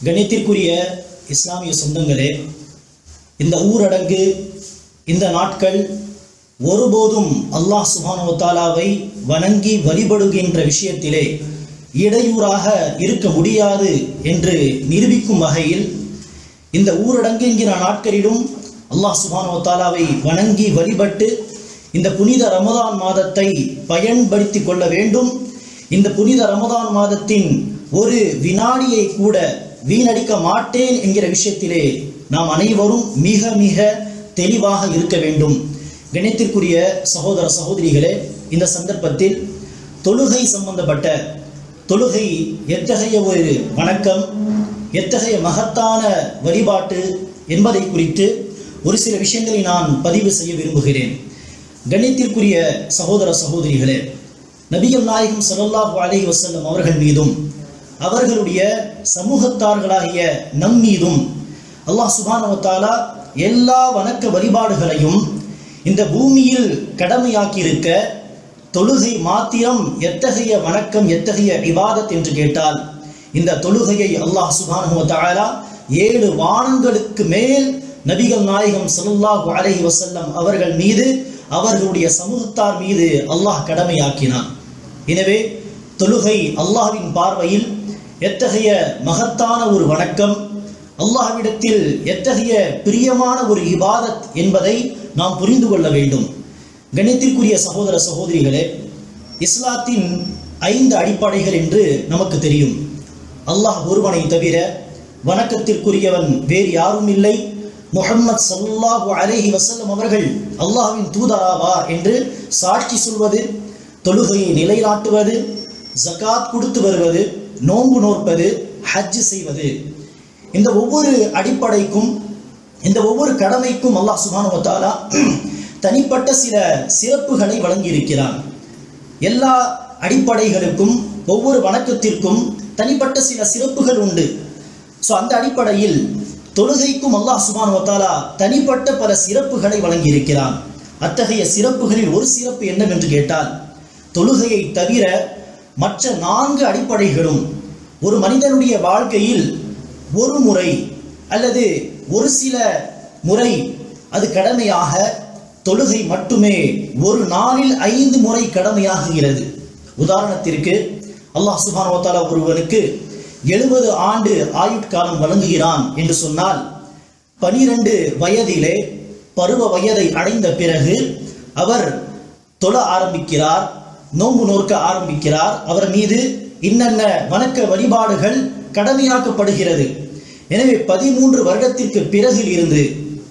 கணித்திற்குரிய இஸ்லாமிய சொந்தங்களே இந்த ஊரடங்கு இந்த நாட்கள் ஒருபோதும் அல்லாஹ் சுபானுவத்தாலாவை வணங்கி வழிபடுகின்ற விஷயத்திலே இடையூறாக இருக்க முடியாது என்று நிரூபிக்கும் வகையில் இந்த ஊரடங்கு என்கிற நாட்களிலும் அல்லாஹ் சுபானுவத்தாலாவை வணங்கி வழிபட்டு இந்த புனித ரமதான் மாதத்தை பயன்படுத்தி கொள்ள வேண்டும். இந்த புனித ரமதான் மாதத்தின் ஒரு வினாடியை கூட வீணடிக்க மாட்டேன் என்கிற விஷயத்திலே நாம் அனைவரும் மிக மிக தெளிவாக இருக்க வேண்டும். கணித்திற்குரிய சகோதர சகோதரிகளே இந்த சந்தர்ப்பத்தில் தொழுகை சம்பந்தப்பட்ட தொழுகை எத்தகைய ஒரு வணக்கம் எத்தகைய மகத்தான வழிபாட்டு என்பதை குறித்து ஒரு சில விஷயங்களை நான் பதிவு செய்ய விரும்புகிறேன். கணித்திற்குரிய சகோதர சகோதரிகளே நபிகள் நாயகம் ஸல்லல்லாஹு அலைஹி வசல்லம் அவர்கள் மீதும் அவர்களுடைய சமூகத்தார்களாகிய நம் மீதும் அல்லாஹ் சுபானவத்தாலா எல்லா வணக்க வழிபாடுகளையும் இந்த பூமியில் கடமையாக்கியிருக்க தொழுகை மாத்திரம் எத்தகைய வணக்கம் எத்தகைய விவாதத் என்று கேட்டால் இந்த தொழுகையை அல்லாஹ் சுபானுவத்தாலா ஏழு வானங்களுக்கு மேல் நபிகள் நாயகம் ஸல்லல்லாஹு அலஹி வசல்லம் அவர்கள் மீது அவர்களுடைய சமூகத்தார் மீது அல்லாஹ் கடமையாக்கினான். எனவே தொழுகை அல்லாஹ்வின் பார்வையில் எத்தகைய மகத்தான ஒரு வணக்கம்? அல்லாஹ்விடத்தில் எத்தகைய பிரியமான ஒரு இபாதத் என்பதை நாம் புரிந்து கொள்ள வேண்டும். கணித்திற்குரிய சகோதர சகோதரிகளே இஸ்லாத்தின் ஐந்து அடிப்படைகள் என்று நமக்கு தெரியும். அல்லாஹ் ஒருவனை தவிர வணக்கத்திற்குரியவன் வேறு யாரும் இல்லை. முகம்மது சல்லாஹு அலேஹி வசல்லம் அவர்கள் அல்லாஹ்வின் தூதராவார் என்று சாட்சி சொல்வது தொழுகையை நிலைநாட்டுவது ஜகாத் கொடுத்து வருவது நோன்பு நோற்பது ஹஜ் செய்வது. இந்த ஒவ்வொரு அடிப்படைக்கும் இந்த ஒவ்வொரு கடமைக்கும் அல்லாஹ் சுப்ஹானஹு வ தனிப்பட்ட சில சிறப்புகளை வழங்கியிருக்கிறான். எல்லா அடிப்படைகளுக்கும் ஒவ்வொரு வணக்கத்திற்கும் தனிப்பட்ட சில சிறப்புகள் உண்டு. ஸோ அந்த அடிப்படையில் தொழுகைக்கும் அல்லாஹ் சுபான் வத்தாலா தனிப்பட்ட பல சிறப்புகளை வழங்கியிருக்கிறான். அத்தகைய சிறப்புகளில் ஒரு சிறப்பு என்னவென்று கேட்டால் தொழுகையை தவிர மற்ற நான்கு அடிப்படைகளும் ஒரு மனிதனுடைய வாழ்க்கையில் ஒரு முறை அல்லது ஒரு சில முறை அது கடமையாக தொழுகை மட்டுமே ஒரு நாளில் ஐந்து முறை கடமையாகுகிறது. உதாரணத்திற்கு அல்லாஹ் சுபான் ஒருவனுக்கு எழுபது ஆண்டு ஆயுட்காலம் வழங்குகிறான் என்று சொன்னால் பனிரெண்டு வயதிலே பருவ வயதை அடைந்த பிறகு அவர் தொழ ஆரம்பிக்கிறார் நோன்பு நோக்க ஆரம்பிக்கிறார் அவர் மீது இன்னென்ன வணக்க வழிபாடுகள் கடமையாக்கப்படுகிறது. எனவே பதிமூன்று வருடத்திற்கு பிறகில் இருந்து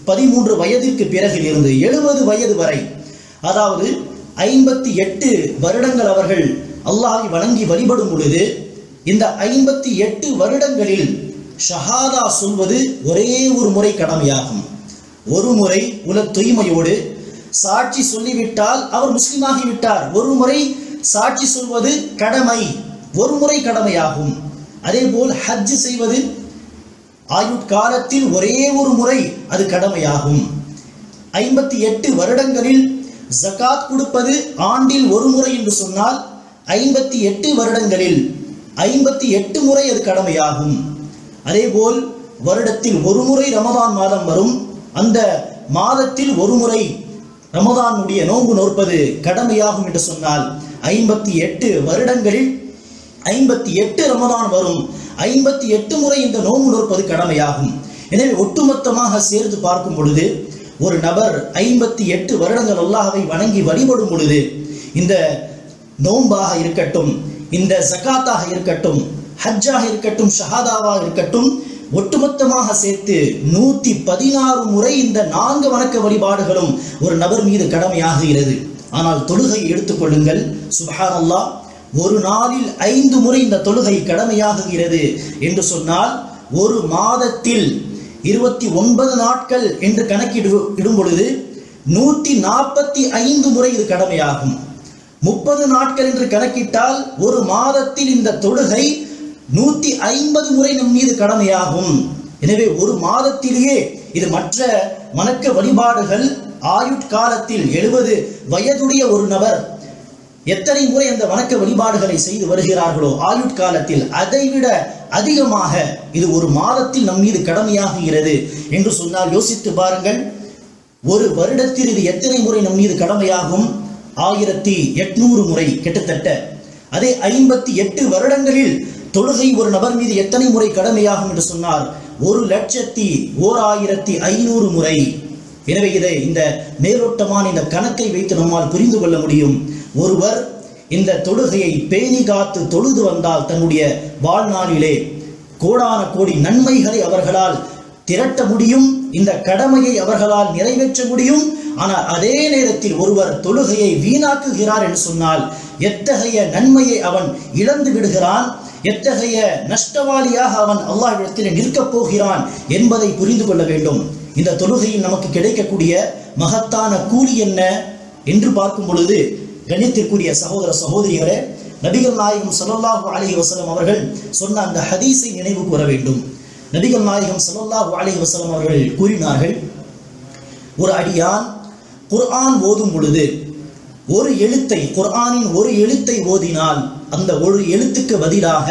பதிமூன்று வயதிற்கு பிறகில் இருந்து எழுபது வயது வரை அதாவது ஐம்பத்தி எட்டு வருடங்கள் அவர்கள் அல்லாஹை வணங்கி வழிபடும் பொழுது இந்த ஐம்பத்தி எட்டு வருடங்களில் ஷஹாதா சொல்வது ஒரே ஒரு முறை கடமையாகும். ஒரு முறை உல தூய்மையோடு சாட்சி சொல்லிவிட்டால் அவர் முஸ்லீமாகிவிட்டார். ஒரு முறை சாட்சி சொல்வது கடமை. ஒரு முறை கடமையாகும். அதேபோல் ஹஜ் செய்வது ஆயுட்காலத்தில் ஒரே ஒரு முறை அது கடமையாகும். ஐம்பத்தி எட்டு வருடங்களில் ஜகாத் கொடுப்பது ஆண்டில் ஒரு முறை என்று சொன்னால் ஐம்பத்தி எட்டு வருடங்களில் ஐம்பத்தி எட்டு முறை அது கடமையாகும். அதேபோல் வருடத்தில் ஒரு முறை ரமதான் மாதம் வரும். அந்த மாதத்தில் ஒரு முறை ரமதானுடைய நோன்பு நோற்பது கடமையாகும் என்று சொன்னால் ஐம்பத்தி எட்டு வருடங்களில் ஐம்பத்தி எட்டு ரமதான் வரும். ஐம்பத்தி எட்டு முறை இந்த நோம்பு நோற்பது கடமையாகும். எனவே ஒட்டுமொத்தமாக சேர்த்து பார்க்கும் பொழுது ஒரு நபர் ஐம்பத்தி எட்டு வருடங்கள் அல்லாஹை வணங்கி வழிபடும் பொழுது இந்த நோன்பாக இருக்கட்டும் இந்த ஜக்காத்தாக இருக்கட்டும் ஹஜ்ஜாக இருக்கட்டும் ஷஹாதாவாக இருக்கட்டும் ஒட்டுமொத்தமாக சேர்த்து நூத்தி பதினாறு முறை இந்த நான்கு வணக்க வழிபாடுகளும் ஒரு நபர் மீது கடமையாகுகிறது ஆனால் தொழுகையை எடுத்துக்கொள்ளுங்கள் சுபஹான் அல்லாஹ் ஒரு நாளில் ஐந்து முறை இந்த தொழுகை கடமையாகுகிறது என்று சொன்னால் ஒரு மாதத்தில் இருபத்தி ஒன்பது நாட்கள் என்று கணக்கிடு இடும் பொழுது நூத்தி நாற்பத்தி ஐந்து முறை இது கடமையாகும். முப்பது நாட்கள் என்று கணக்கிட்டால் ஒரு மாதத்தில் இந்த தொழுகை நூத்தி ஐம்பது முறை நம் மீது கடமையாகும். எனவே ஒரு மாதத்திலேயே இது மற்ற வணக்க வழிபாடுகள் ஆயுட்காலத்தில் எழுபது வயதுடைய ஒரு நபர் எத்தனை முறை அந்த வணக்க வழிபாடுகளை செய்து வருகிறார்களோ ஆயுட்காலத்தில் அதைவிட அதிகமாக இது ஒரு மாதத்தில் நம் மீது கடமையாகுகிறது என்று சொன்னால் யோசித்து பாருங்கள். ஒரு வருடத்தில் இது எத்தனை முறை நம் மீது கடமையாகும்? ஆயிரத்தி எட்நூறு முறை கிட்டத்தட்ட. அதே ஐம்பத்தி எட்டு வருடங்களில் தொழுகை ஒரு நபர் மீது எத்தனை முறை கடமையாகும் என்று சொன்னார் ஒரு லட்சத்தி ஓர் ஆயிரத்தி ஐநூறு முறை. எனவே இதை இந்த மேலோட்டமான இந்த கணக்கை வைத்து நம்மால் புரிந்து கொள்ள முடியும். ஒருவர் இந்த தொழுகையை பேணி காத்து தொழுது வந்தால் தன்னுடைய வாழ்நாளிலே கோடான கோடி நன்மைகளை அவர்களால் திரட்ட முடியும் இந்த கடமையை அவர்களால் நிறைவேற்ற முடியும். ஆனால் அதே நேரத்தில் ஒருவர் தொழுகையை வீணாக்குகிறார் என்று சொன்னால் எத்தகைய நன்மையை அவன் இழந்து விடுகிறான்? எத்தகைய நஷ்டவாளியாக அவன் அல்லாஹ்விடத்தில் நிற்கப் போகிறான் என்பதை புரிந்து கொள்ள வேண்டும். இந்த தொழுகையில் நமக்கு கிடைக்கக்கூடிய மகத்தான கூலி என்ன? என்று பார்க்கும் பொழுது கணித்திற்குரிய சகோதர சகோதரிகளே நபிகள் நாயகம் ஸல்லல்லாஹு அலி வசலம் அவர்கள் சொன்ன அந்த ஹதீஸை நினைவு கூற வேண்டும். நபிகள் நாயகம் ஸல்லல்லாஹு அலி வசலம் அவர்கள் கூறினார்கள் ஒரு அடியான் குர்ஆன் ஓதும் பொழுது ஒரு எழுத்தை குர்ஆனின் ஒரு எழுத்தை ஓதினால் அந்த ஒரு எழுத்துக்கு பதிலாக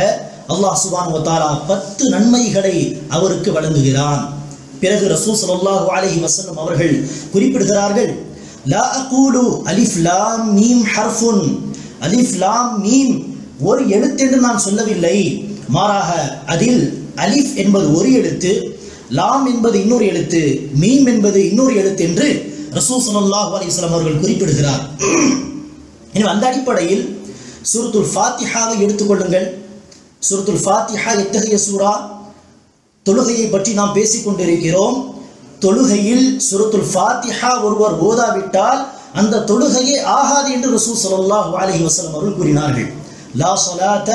அல்லாஹ் சுபான் தாலா பத்து நன்மைகளை அவருக்கு வழங்குகிறான். பிறகு ரசூ ஸல்லல்லாஹு அலைஹி வஸல்லம் அவர்கள் குறிப்பிடுகிறார்கள் லா அகூலு அலிஃப் லாம் மீம் ஹர்ஃபுன் அலிஃப் லாம் மீம் ஒரு எழுத்து என்று நான் சொல்லவில்லை. மாறாக அதில் அலிஃப் என்பது ஒரு எழுத்து லாம் என்பது இன்னொரு எழுத்து மீம் என்பது இன்னொரு எழுத்து என்று ரசூ ஸல்லல்லாஹு அலிஸ்லாம் அவர்கள் குறிப்பிடுகிறார். எனவே அந்த அடிப்படையில் சுருத்துல் ஃபாத்திஹாவை எடுத்துக்கொள்ளுங்கள் சுருத்துல் ஃபாத்திஹா எத்தகைய சூரா தொழுகையை பற்றி நாம் பேசிக் கொண்டிருக்கிறோம். தொழுகையில் சுரத்துல் ஃபாத்திஹா ஒருவர் ஓதாவிட்டால் அந்த தொழுகையே ஆகாது என்று ரசூல் ஸல்லல்லாஹு அலஹி வசலம் அவர்கள் கூறினார்கள். லா ஸலாத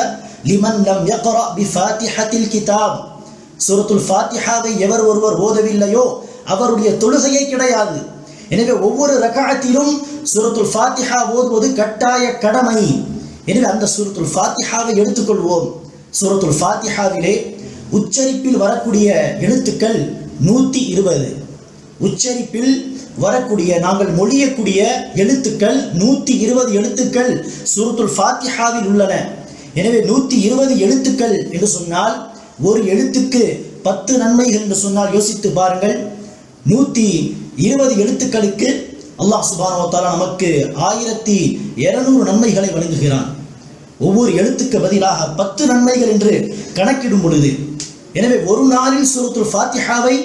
லிமன் லம் யக்ரா பி ஃபாத்திஹத்தில் கிதாப். சுரத்துல் ஃபாத்திஹாவை எவர் ஒருவர் ஓதவில்லையோ அவருடைய தொழுகையே கிடையாது. எனவே ஒவ்வொரு ரகாத்திலும் சுரத்துல் ஃபாத்திஹா ஓதுவது கட்டாய கடமை. எனவே அந்த சூரத்துல் ஃபாத்திஹாவை எடுத்துக்கொள்வோம். சூரத்துல் ஃபாத்திஹாவிலே உச்சரிப்பில் வரக்கூடிய எழுத்துக்கள் நூற்றி இருபது. உச்சரிப்பில் வரக்கூடிய நாங்கள் மொழியக்கூடிய எழுத்துக்கள் நூற்றி இருபது எழுத்துக்கள் சூரத்துல் ஃபாத்திஹாவில் உள்ளன. எனவே நூற்றி இருபது எழுத்துக்கள் என்று சொன்னால் ஒரு எழுத்துக்கு பத்து நன்மைகள் என்று சொன்னால் யோசித்து பாருங்கள். நூற்றி இருபது எழுத்துக்களுக்கு அல்லாஹ் சுபானோ நமக்கு ஆயிரத்தி இருநூறு நன்மைகளை வழங்குகிறான். ஒவ்வொரு எழுத்துக்கு பதிலாக பத்து நன்மைகள் என்று கணக்கிடும் பொழுது எனவே ஒரு நாளில் சூரத்துல் ஃபாத்திஹாவை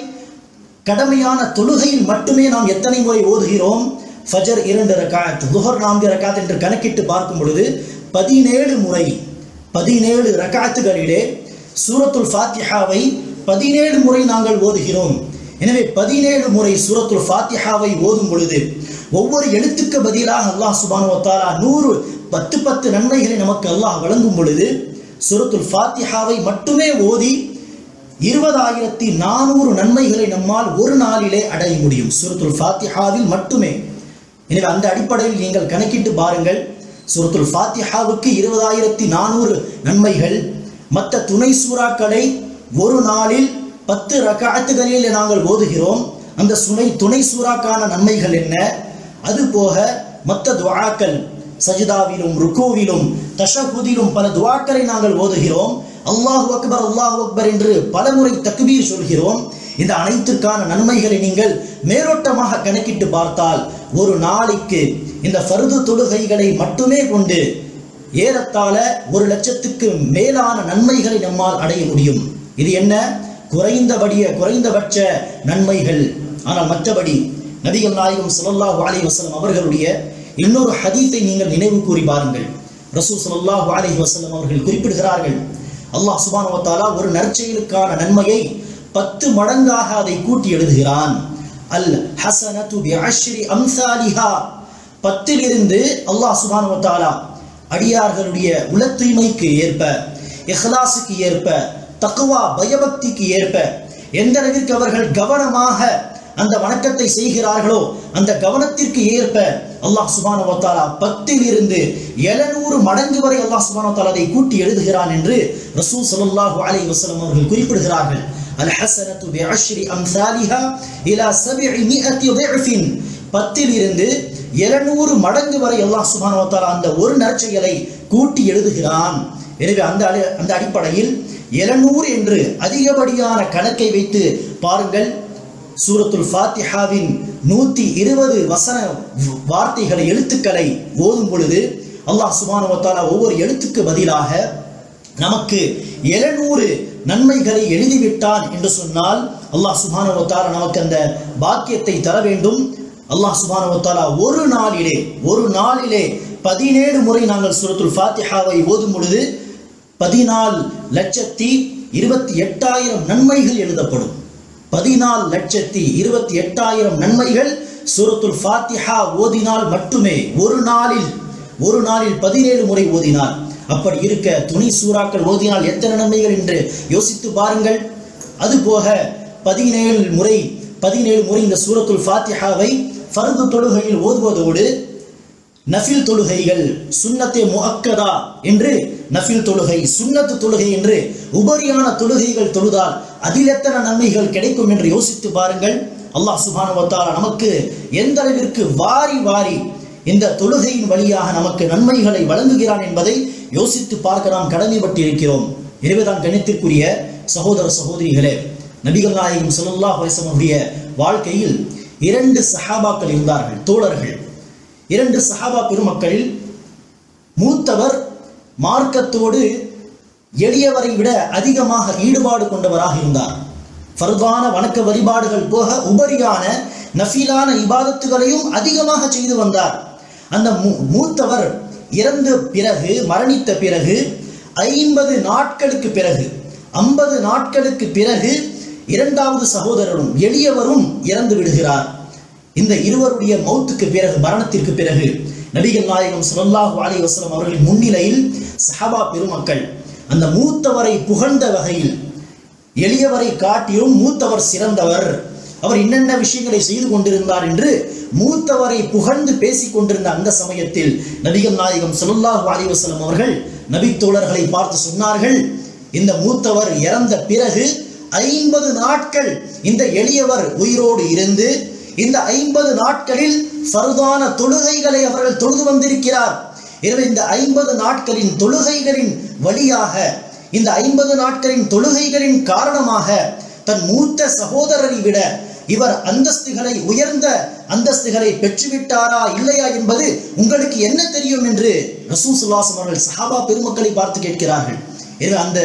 கடமையான தொழுகையில் மட்டுமே நாம் எத்தனை முறை ஓதுகிறோம்? ஃபஜர் இரண்டு ரக்காத் துஹர் நான்கு ரக்காத் என்று கணக்கிட்டு பார்க்கும் பொழுது பதினேழு முறை பதினேழு ரக்காத்துகளிலே சூரத்துல் ஃபாத்திஹாவை பதினேழு முறை நாங்கள் ஓதுகிறோம். எனவே பதினேழு முறை சூரத்துல் ஃபாத்திஹாவை ஓதும் பொழுது ஒவ்வொரு எழுத்துக்கு பதிலாக அல்லாஹ் சுபானுவத்தாலா நூறு பத்து பத்து நன்மைகளை நமக்கு அல்லாஹ் வழங்கும் பொழுது சூரத்துல் ஃபாத்திஹாவை மட்டுமே ஓதி இருபதாயிரத்தி நானூறு நன்மைகளை நம்மால் ஒரு நாளிலே அடைய முடியும். சுரத்துல் ஃபாத்திஹாவில் மட்டுமே. எனவே அந்த அடிப்படையில் நீங்கள் கணக்கிட்டு பாருங்கள். சுரத்துல் ஃபாத்திஹாவுக்கு இருபதாயிரத்தி நானூறு நன்மைகள். மற்ற துணை சூறாக்களை ஒரு நாளில் பத்து ரகத்துகளில் நாங்கள் ஓதுகிறோம். அந்த சுனை துணை சூறாக்கான நன்மைகள் என்ன? அது போக மற்ற துவாக்கள் சஜிதாவிலும் ருக்கோவிலும் தஷகுதிலும் பல துவாக்களை நாங்கள் ஓதுகிறோம். அல்லாஹு அக்பர் அல்லாஹு அக்பர் என்று பலமுறை தக்குபீர் சொல்கிறோம். இந்த அனைத்துக்கான நன்மைகளை நீங்கள் மேலோட்டமாக கணக்கிட்டு பார்த்தால் ஒரு நாளைக்கு இந்த பருது தொழுகைகளை மட்டுமே கொண்டு ஏறத்தாழ ஒரு லட்சத்துக்கு மேலான நன்மைகளை நம்மால் அடைய முடியும். இது என்ன? குறைந்தபடிய குறைந்தபட்ச நன்மைகள். ஆனால் மற்றபடி நபிகள் நாயகம் ஸல்லல்லாஹு அலி வசலம் அவர்களுடைய இன்னொரு ஹதீத்தை நீங்கள் நினைவு கூறி பாருங்கள். ரசூ ஸல்லல்லாஹு அலி வசலம் அவர்கள் குறிப்பிடுகிறார்கள் அல்லாஹ் சுபானுவத்தாலா ஒரு நற்செயலுக்கான நன்மையை பத்து மடங்காக அதை கூட்டி எழுதுகிறான். அல் ஹசனத்து பி அஷ்ரி அம்சாலிஹா. பத்திலிருந்து அல்லாஹ் சுபானுவத்தாலா அடியார்களுடைய உல தூய்மைக்கு ஏற்ப இஹ்லாஸுக்கு ஏற்ப தக்குவா பயபக்திக்கு ஏற்ப எந்த அளவிற்கு அவர்கள் கவனமாக அந்த வணக்கத்தை செய்கிறார்களோ அந்த கவனத்திற்கு ஏற்ப அல்லாஹ் சுபான வத்தாலா பத்தில் இருந்து எழுநூறு மடங்கு வரை அல்லாஹ் சுபான வத்தாலா அதை கூட்டி எழுதுகிறான் என்று ரசூல் ஸல்லல்லாஹு அலைஹி வசலம் அவர்கள் குறிப்பிடுகிறார்கள். அல் ஹஸனத்து பி அஷ்ரி அம்சாலிஹா இலா சபிஇ மிஅத்தி பத்தில் இருந்து எழுநூறு மடங்கு வரை அல்லாஹ் சுபான வத்தாலா அந்த ஒரு நற்செயலை கூட்டி எழுதுகிறான். எனவே அந்த அடி- அந்த அடிப்படையில் எழுநூறு என்று அதிகப்படியான கணக்கை வைத்து பாருங்கள். சூரத்துல் ஃபாத்திஹாவின் நூத்தி இருபது வசன வார்த்தைகளை எழுத்துக்களை ஓதும் பொழுது அல்லாஹ் சுப்ஹானஹு ஒவ்வொரு எழுத்துக்கு பதிலாக நமக்கு எழுநூறு நன்மைகளை எழுதிவிட்டான் என்று சொன்னால் அல்லாஹ் சுப்ஹானஹு நமக்கு அந்த பாக்கியத்தை தர வேண்டும். அல்லாஹ் சுப்ஹானஹு ஒரு நாளிலே ஒரு நாளிலே பதினேழு முறை நாங்கள் சூரத்துல் ஃபாத்திஹாவை ஓதும் பொழுது பதினாலு லட்சத்தி இருபத்தி எட்டாயிரம் நன்மைகள் எழுதப்படும். பதினாலு லட்சத்தி இருபத்தி எட்டாயிரம் நன்மைகள் சூரத்துல் ஃபாத்திஹா ஓதினால் மட்டுமே ஒரு நாளில் ஒரு நாளில் பதினேழு முறை ஓதினார். அப்படி இருக்க துணி சூறாக்கள் ஓதினால் எத்தனை நன்மைகள் என்று யோசித்து பாருங்கள். அதுபோக பதினேழு முறை பதினேழு முறை இந்த சூரத்துல் ஃபாத்திஹாவை ஃபர்து தொழுகையில் ஓதுவதோடு நஃபில் தொழுகைகள் சுண்ணத்தை முகக்கதா என்று நஃபில் தொழுகை சுண்ணத்து தொழுகை என்று உபரியான தொழுகைகள் தொழுதால் அதில் எத்தனை நன்மைகள் கிடைக்கும் என்று யோசித்து பாருங்கள். அல்லாஹ் சுபானுவத்தால் நமக்கு எந்த அளவிற்கு வாரி வாரி இந்த தொழுகையின் வழியாக நமக்கு நன்மைகளை வழங்குகிறான் என்பதை யோசித்து பார்க்க நாம் கடமைப்பட்டிருக்கிறோம். இருபதாம் கணித்திற்குரிய சகோதர சகோதரிகளே நபிகள் நாயகம் ஸல்லல்லாஹு அலைஹி வாழ்க்கையில் இரண்டு சஹாபாக்கள் இருந்தார்கள் தோழர்கள். இரண்டு சஹாபா பெருமக்களில் மூத்தவர் மார்க்கத்தோடு எளியவரை விட அதிகமாக ஈடுபாடு கொண்டவராக இருந்தார். ஃபர்தான வணக்க வழிபாடுகள் போக உபரியான நஃபீலான இபாதத்துகளையும் அதிகமாக செய்து வந்தார். அந்த மூ- மூத்தவர் இறந்த பிறகு மரணித்த பிறகு ஐம்பது நாட்களுக்கு பிறகு ஐம்பது நாட்களுக்கு பிறகு இரண்டாவது சகோதரரும் எளியவரும் இறந்து விடுகிறார். இந்த இருவருடைய மௌத்துக்கு பிறகு மரணத்திற்கு பிறகு நபிகள் நாயகம் சுல்லாஹு அலி வசலம் அவர்களின் முன்னிலையில் சஹாபா பெருமக்கள் அந்த மூத்தவரை புகழ்ந்த வகையில் எளியவரை காட்டிலும் மூத்தவர் சிறந்தவர். அவர் என்னென்ன விஷயங்களை செய்து கொண்டிருந்தார் என்று மூத்தவரை புகழ்ந்து பேசிக் கொண்டிருந்த அந்த சமயத்தில் நபிகள் நாயகம் சுல்லாஹு அலி வசலம் அவர்கள் நபித்தோழர்களை பார்த்து சொன்னார்கள் இந்த மூத்தவர் இறந்த பிறகு ஐம்பது நாட்கள் இந்த எளியவர் உயிரோடு இருந்து இந்த ஐம்பது நாட்களில் ஃபர்தான தொழுகைகளை அவர்கள் தொழுது வந்திருக்கிறார். எனவே இந்த ஐம்பது நாட்களின் தொழுகைகளின் வழியாக இந்த ஐம்பது நாட்களின் தொழுகைகளின் காரணமாக தன் மூத்த சகோதரரை விட இவர் அந்தஸ்துகளை உயர்ந்த அந்தஸ்துகளை பெற்றுவிட்டாரா இல்லையா என்பது உங்களுக்கு என்ன தெரியும் என்று ரசூல் சுல்லாசம் அவர்கள் சஹாபா பெருமக்களை பார்த்து கேட்கிறார்கள். எனவே அந்த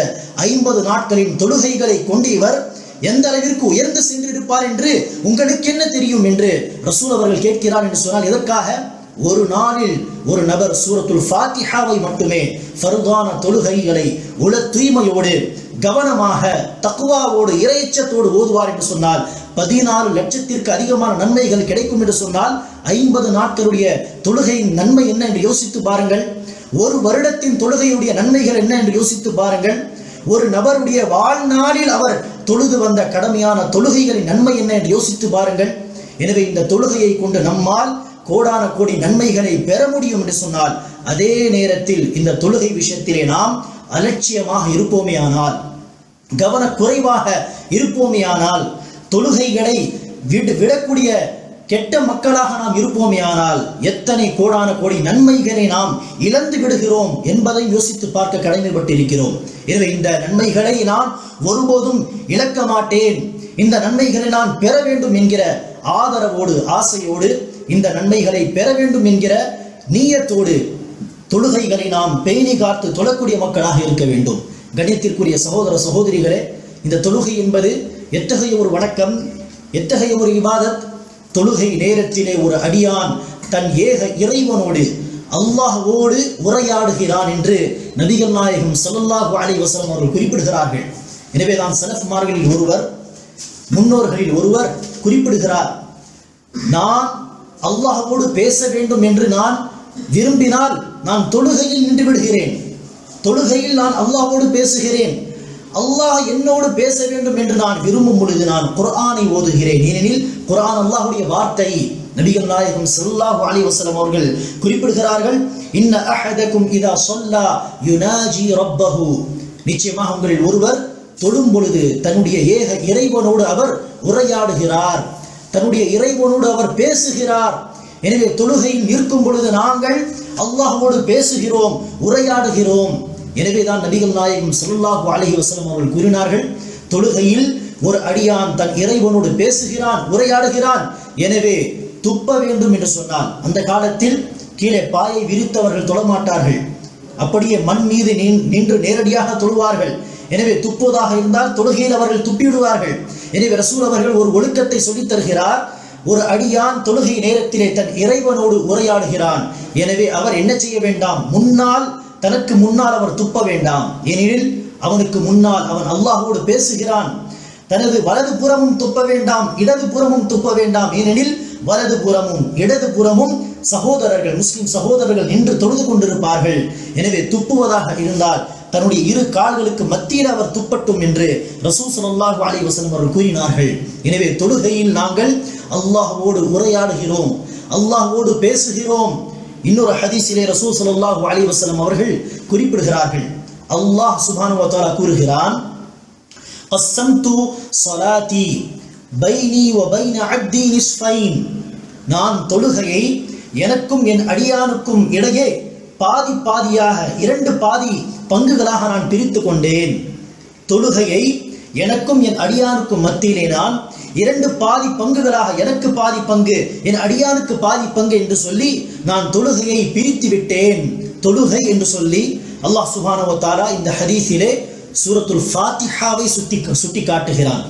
ஐம்பது நாட்களின் தொழுகைகளை கொண்டு இவர் எந்த அளவிற்கு உயர்ந்து சென்றிருப்பார் என்று உங்களுக்கு என்ன தெரியும் என்று ரசூல் அவர்கள் கேட்கிறார் என்று சொன்னால் எதற்காக? ஒரு நாளில் ஒரு நபர் சூரத்துல் ஃபாத்திஹாவை மட்டுமே ஃபருதான தொழுகைகளை உல தூய்மையோடு கவனமாக தக்குவாவோடு இறையச்சத்தோடு ஓதுவார் என்று சொன்னால் பதினாறு லட்சத்திற்கு அதிகமான நன்மைகள் கிடைக்கும் என்று சொன்னால் ஐம்பது நாட்களுடைய தொழுகையின் நன்மை என்ன என்று யோசித்து பாருங்கள். ஒரு வருடத்தின் தொழுகையுடைய நன்மைகள் என்ன என்று யோசித்து பாருங்கள். ஒரு நபருடைய வாழ்நாளில் அவர் தொழுது வந்த கடமையான தொழுகைகளின் நன்மை என்ன என்று யோசித்து பாருங்கள். எனவே இந்த தொழுகையை கொண்டு நம்மால் கோடான கோடி நன்மைகளை பெற முடியும் என்று சொன்னால் அதே நேரத்தில் இந்த தொழுகை விஷயத்திலே நாம் அலட்சியமாக இருப்போமே ஆனால் கவனக்குறைவாக இருப்போமேயானால் தொழுகைகளை விடக்கூடிய கெட்ட மக்களாக நாம் இருப்போமேயானால் எத்தனை கோடான கோடி நன்மைகளை நாம் இழந்து விடுகிறோம் என்பதை யோசித்து பார்க்க கடமைப்பட்டிருக்கிறோம். எனவே இந்த நன்மைகளை நான் ஒருபோதும் இழக்க மாட்டேன். இந்த நன்மைகளை நான் பெற வேண்டும் என்கிற ஆதரவோடு ஆசையோடு இந்த நன்மைகளை பெற வேண்டும் என்கிற நீயத்தோடு தொழுகைகளை நாம் பேணி காத்து தொழக்கூடிய மக்களாக இருக்க வேண்டும். கணியத்திற்குரிய சகோதர சகோதரிகளே இந்த தொழுகை என்பது எத்தகைய ஒரு வணக்கம் எத்தகைய ஒரு இபாதத் தொழுகை நேரத்திலே ஒரு அடியான் தன் ஏக இறைவனோடு அல்லாஹோடு உரையாடுகிறான் என்று நபிகள் நாயகம் சல்லாஹு அலைஹி அவர்கள் குறிப்பிடுகிறார்கள். எனவே தான் சலஃப்மார்களில் ஒருவர் முன்னோர்களில் ஒருவர் குறிப்பிடுகிறார் நான் அல்லாஹோடு பேச வேண்டும் என்று நான் விரும்பினால் நான் தொழுகையில் நின்று விடுகிறேன். தொழுகையில் நான் அல்லாஹோடு பேசுகிறேன். அல்லாஹ் என்னோடு பேச வேண்டும் என்று நான் விரும்பும் பொழுது நான் குரானை ஓதுகிறேன். ஏனெனில் குரான் அல்லாஹுடைய வார்த்தை நபிகள் நாயகம் சல்லாஹு அலி வசலம் அவர்கள் குறிப்பிடுகிறார்கள் இன்ன அஹதக்கும் இதா சொல்லா யுனாஜி ரப்பஹு. நிச்சயமாக உங்களில் ஒருவர் தொழும் பொழுது தன்னுடைய ஏக இறைவனோடு அவர் உரையாடுகிறார் தன்னுடைய இறைவனோடு அவர் பேசுகிறார். எனவே தொழுகையில் நிற்கும் பொழுது நாங்கள் அல்லாஹோடு பேசுகிறோம் உரையாடுகிறோம். எனவேதான் நபிகள் நாயகம் சல்லாஹு அலஹி வசலம் அவர்கள் கூறினார்கள் தொழுகையில் ஒரு அடியான் தன் இறைவனோடு பேசுகிறான் உரையாடுகிறான் எனவே துப்ப வேண்டும் என்று சொன்னால் அந்த காலத்தில் கீழே பாயை விரித்தவர்கள் தொழமாட்டார்கள். அப்படியே மண் மீது நின்- நின்று நேரடியாக தொழுவார்கள். எனவே துப்புவதாக இருந்தால் தொழுகையில் அவர்கள் துப்பிவிடுவார்கள். எனவே ரசூல் அவர்கள் ஒரு ஒழுக்கத்தை சொல்லித் தருகிறார் ஒரு அடியான் தொழுகை நேரத்திலே தன் இறைவனோடு உரையாடுகிறான். எனவே அவர் என்ன செய்ய வேண்டாம்? முன்னால் தனக்கு முன்னால் அவர் துப்ப வேண்டாம். ஏனெனில் அவனுக்கு முன்னால் அவன் அல்லாஹோடு பேசுகிறான். தனது வலது புறமும் துப்ப வேண்டாம் இடது புறமும் துப்ப வேண்டாம். ஏனெனில் வலது புறமும் இடது புறமும் சகோதரர்கள் முஸ்லிம் சகோதரர்கள் நின்று தொழுது கொண்டிருப்பார்கள். எனவே துப்புவதாக இருந்தால் தன்னுடைய இரு கால்களுக்கு மத்தியில் அவர் துப்பட்டும் என்று ரசூ ஸல்லல்லாஹு அலி வஸல்லம் அவர்கள் கூறினார்கள். எனவே தொழுகையில் நாங்கள் அல்லாஹோடு உரையாடுகிறோம். அல்லாஹோடு பேசுகிறோம். இன்னொரு ஹதீஸிலே ரசூல் ஸல்லல்லாஹு அலி வசலம் அவர்கள் குறிப்பிடுகிறார்கள். அல்லாஹ் சுப்ஹானஹு வ கூறுகிறான் கஸ்ஸம்து ஸலாத்தி பைனி வ பைன அப்தி நிஸ்ஃபைன். நான் தொழுகையை எனக்கும் என் அடியானுக்கும் இடையே பாதி பாதியாக இரண்டு பாதி பங்குகளாக நான் பிரித்து கொண்டேன். தொழுகையை எனக்கும் என் அடியானுக்கும் மத்தியிலே நான் இரண்டு பாதி பங்குகளாக எனக்கு பாதி பங்கு என் அடியானுக்கு பாதி பங்கு என்று சொல்லி நான் தொழுகையை பிரித்து விட்டேன். தொழுகை என்று சொல்லி அல்லாஹ் சுப்ஹானஹு தாரா இந்த ஹதீஸிலே சூரத்துல் ஃபாத்திஹாவை சுட்டி சுட்டி காட்டுகிறான்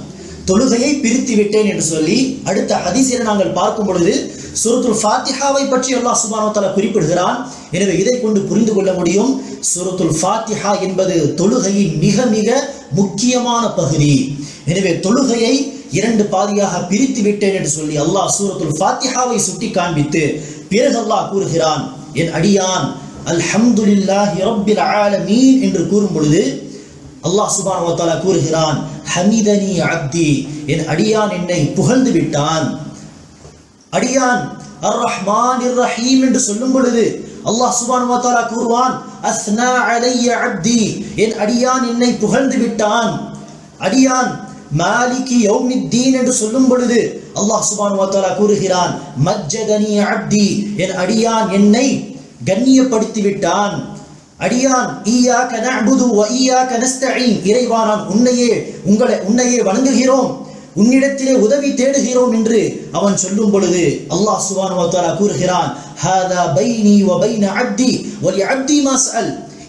தொழுகையை பிரித்து விட்டேன் என்று சொல்லி அடுத்த ஹதீஸில் நாங்கள் பார்க்கும் பொழுது சூரத்துல் ஃபாத்திஹாவை பற்றி அல்லாஹ் சுப்ஹானஹு குறிப்பிடுகிறான். எனவே இதை கொண்டு புரிந்து கொள்ள முடியும் சூரத்துல் ஃபாத்திஹா என்பது தொழுகையின் மிக மிக முக்கியமான பகுதி. எனவே தொழுகையை இரண்டு பாதியாக பிரித்து விட்டேன் என்று சொல்லி அல்லாஹ் சூரத்துல் ஃபாத்திஹாவை சுட்டி காண்பித்து பிறகு அல்லாஹ் கூறுகிறான் என் அடியான் அல்ஹம்துலில்லாஹி ரப்பில் ஆலமீன் என்று கூறும் பொழுது அல்லாஹ் சுபான் வ கூறுகிறான் ஹமிதனி அப்தி என் அடியான் என்னை புகழ்ந்து விட்டான். அடியான் அர் ரஹ்மான் இர் ரஹீம் என்று சொல்லும் பொழுது அல்லாஹ் சுபான் வ கூறுவான் அஸ்னா அலைய அப்தி என் அடியான் என்னை புகழ்ந்து விட்டான். அடியான் மாலிகி யௌமித்தீன் என்று சொல்லும் பொழுது அல்லாஹ் சுபான் கூறுகிறான் மஜ்ஜதனி அப்தி என் அடியான் என்னை கண்ணியப்படுத்தி விட்டான் அடியான் ஈயா கனபுது வ கனஸ்தீன் இறைவா நான் உன்னையே உங்களை உன்னையே வணங்குகிறோம் உன்னிடத்திலே உதவி தேடுகிறோம் என்று அவன் சொல்லும் பொழுது அல்லாஹ் சுபான் கூறுகிறான் ஹாதா பைனி வ பைன அப்தி ஒலி அப்தி மா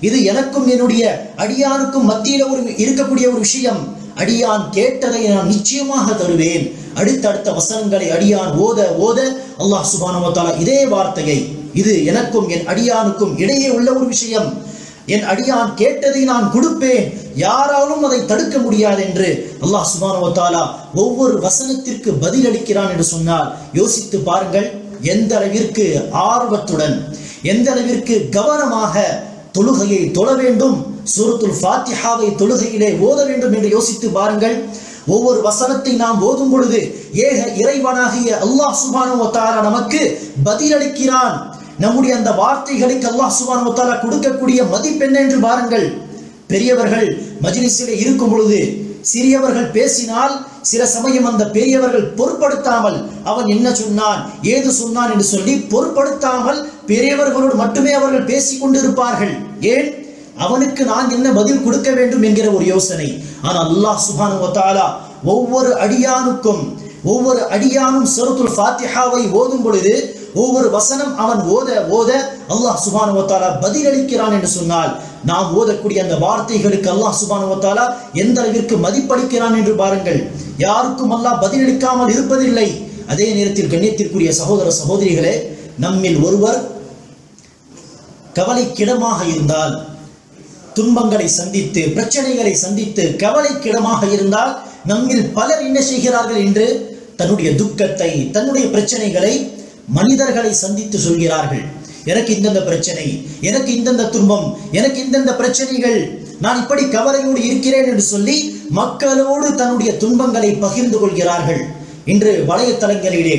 இது எனக்கும் என்னுடைய அடியானுக்கும் மத்தியில ஒரு இருக்கக்கூடிய ஒரு விஷயம். அடியான் கேட்டதை நான் நிச்சயமாக தருவேன். அடுத்தடுத்த வசனங்களை அடியான் ஓத ஓத அல்லாஹ் சுப்ஹானஹு இதே வார்த்தையை இது எனக்கும் என் அடியானுக்கும் இடையே உள்ள ஒரு விஷயம். என் அடியான் கேட்டதை நான் கொடுப்பேன். யாராலும் அதை தடுக்க முடியாது என்று அல்லாஹ் சுபானுவத்தாலா ஒவ்வொரு வசனத்திற்கு பதில் அளிக்கிறான் என்று சொன்னால் யோசித்து பாருங்கள் எந்த அளவிற்கு ஆர்வத்துடன் எந்த அளவிற்கு கவனமாக தொழுகையை தொழ வேண்டும் சூரத்துல் ஃபாத்திஹாவை தொழுகையிலே ஓத வேண்டும் என்று யோசித்து பாருங்கள். ஒவ்வொரு வசனத்தை நாம் ஓதும் பொழுது ஏக இறைவனாகிய அல்லாஹ் சுப்ஹானஹு நமக்கு பதிலளிக்கிறான் நம்முடைய அந்த வார்த்தைகளுக்கு அல்லாஹ் சுப்ஹானஹு கொடுக்கக்கூடிய மதிப்பெண்ண என்று பாருங்கள். பெரியவர்கள் மஜிலிசிலே இருக்கும் பொழுது சிறியவர்கள் பேசினால் சில சமயம் அந்த பெரியவர்கள் பொருட்படுத்தாமல் அவன் என்ன சொன்னான் ஏது சொன்னான் என்று சொல்லி பொருட்படுத்தாமல் பெரியவர்களோடு மட்டுமே அவர்கள் பேசிக் கொண்டிருப்பார்கள். ஏன்? அவனுக்கு நான் என்ன பதில் கொடுக்க வேண்டும் என்கிற ஒரு யோசனை. ஆனால் அல்லாஹ் சுப்ஹானஹு ஒவ்வொரு அடியானுக்கும் ஒவ்வொரு அடியானும் சருத்துல் ஃபாத்திஹாவை ஓதும் பொழுது ஒவ்வொரு வசனம் அவன் ஓத ஓத அல்லாஹ் சுபானுவத்தாலா பதிலளிக்கிறான் என்று சொன்னால் நாம் ஓதக்கூடிய அந்த வார்த்தைகளுக்கு அல்லாஹ் சுபானுவத்தாலா எந்த அளவிற்கு மதிப்பளிக்கிறான் என்று பாருங்கள். யாருக்கும் அல்லாஹ் பதிலளிக்காமல் இருப்பதில்லை. அதே நேரத்தில் கண்ணியத்திற்குரிய சகோதர சகோதரிகளே நம்மில் ஒருவர் கவலைக்கிடமாக இருந்தால் துன்பங்களை சந்தித்து பிரச்சனைகளை சந்தித்து கவலைக்கிடமாக இருந்தால் நம்மில் பலர் என்ன செய்கிறார்கள் என்று தன்னுடைய துக்கத்தை தன்னுடைய பிரச்சனைகளை மனிதர்களை சந்தித்து சொல்கிறார்கள். எனக்கு இந்தந்த பிரச்சனை எனக்கு இந்தந்த துன்பம் எனக்கு இந்தந்த பிரச்சனைகள் நான் இப்படி கவலையோடு இருக்கிறேன் என்று சொல்லி மக்களோடு தன்னுடைய துன்பங்களை பகிர்ந்து கொள்கிறார்கள். இன்று வலைத்தளங்களிலே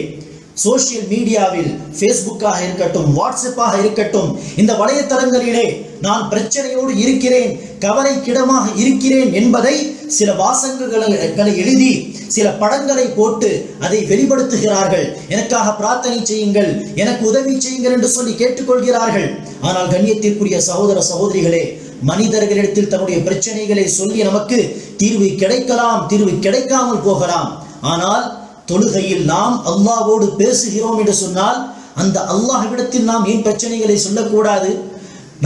சோசியல் மீடியாவில் ஃபேஸ்புக்காக இருக்கட்டும் வாட்ஸ்அப்பாக இருக்கட்டும் இந்த வலைத்தளங்களிலே நான் பிரச்சனையோடு இருக்கிறேன் கவலைக்கிடமாக இருக்கிறேன் என்பதை சில வாசகங்களை எழுதி சில படங்களை போட்டு அதை வெளிப்படுத்துகிறார்கள். எனக்காக பிரார்த்தனை செய்யுங்கள் எனக்கு உதவி செய்யுங்கள் என்று சொல்லி கேட்டுக்கொள்கிறார்கள். ஆனால் கண்ணியத்திற்குரிய சகோதர சகோதரிகளே மனிதர்களிடத்தில் தன்னுடைய பிரச்சனைகளை சொல்லி நமக்கு தீர்வு கிடைக்கலாம் தீர்வு கிடைக்காமல் போகலாம். ஆனால் தொழுகையில் நாம் அல்லாவோடு பேசுகிறோம் என்று சொன்னால் அந்த அல்லாஹ்விடத்தில் நாம் ஏன் பிரச்சனைகளை சொல்லக்கூடாது?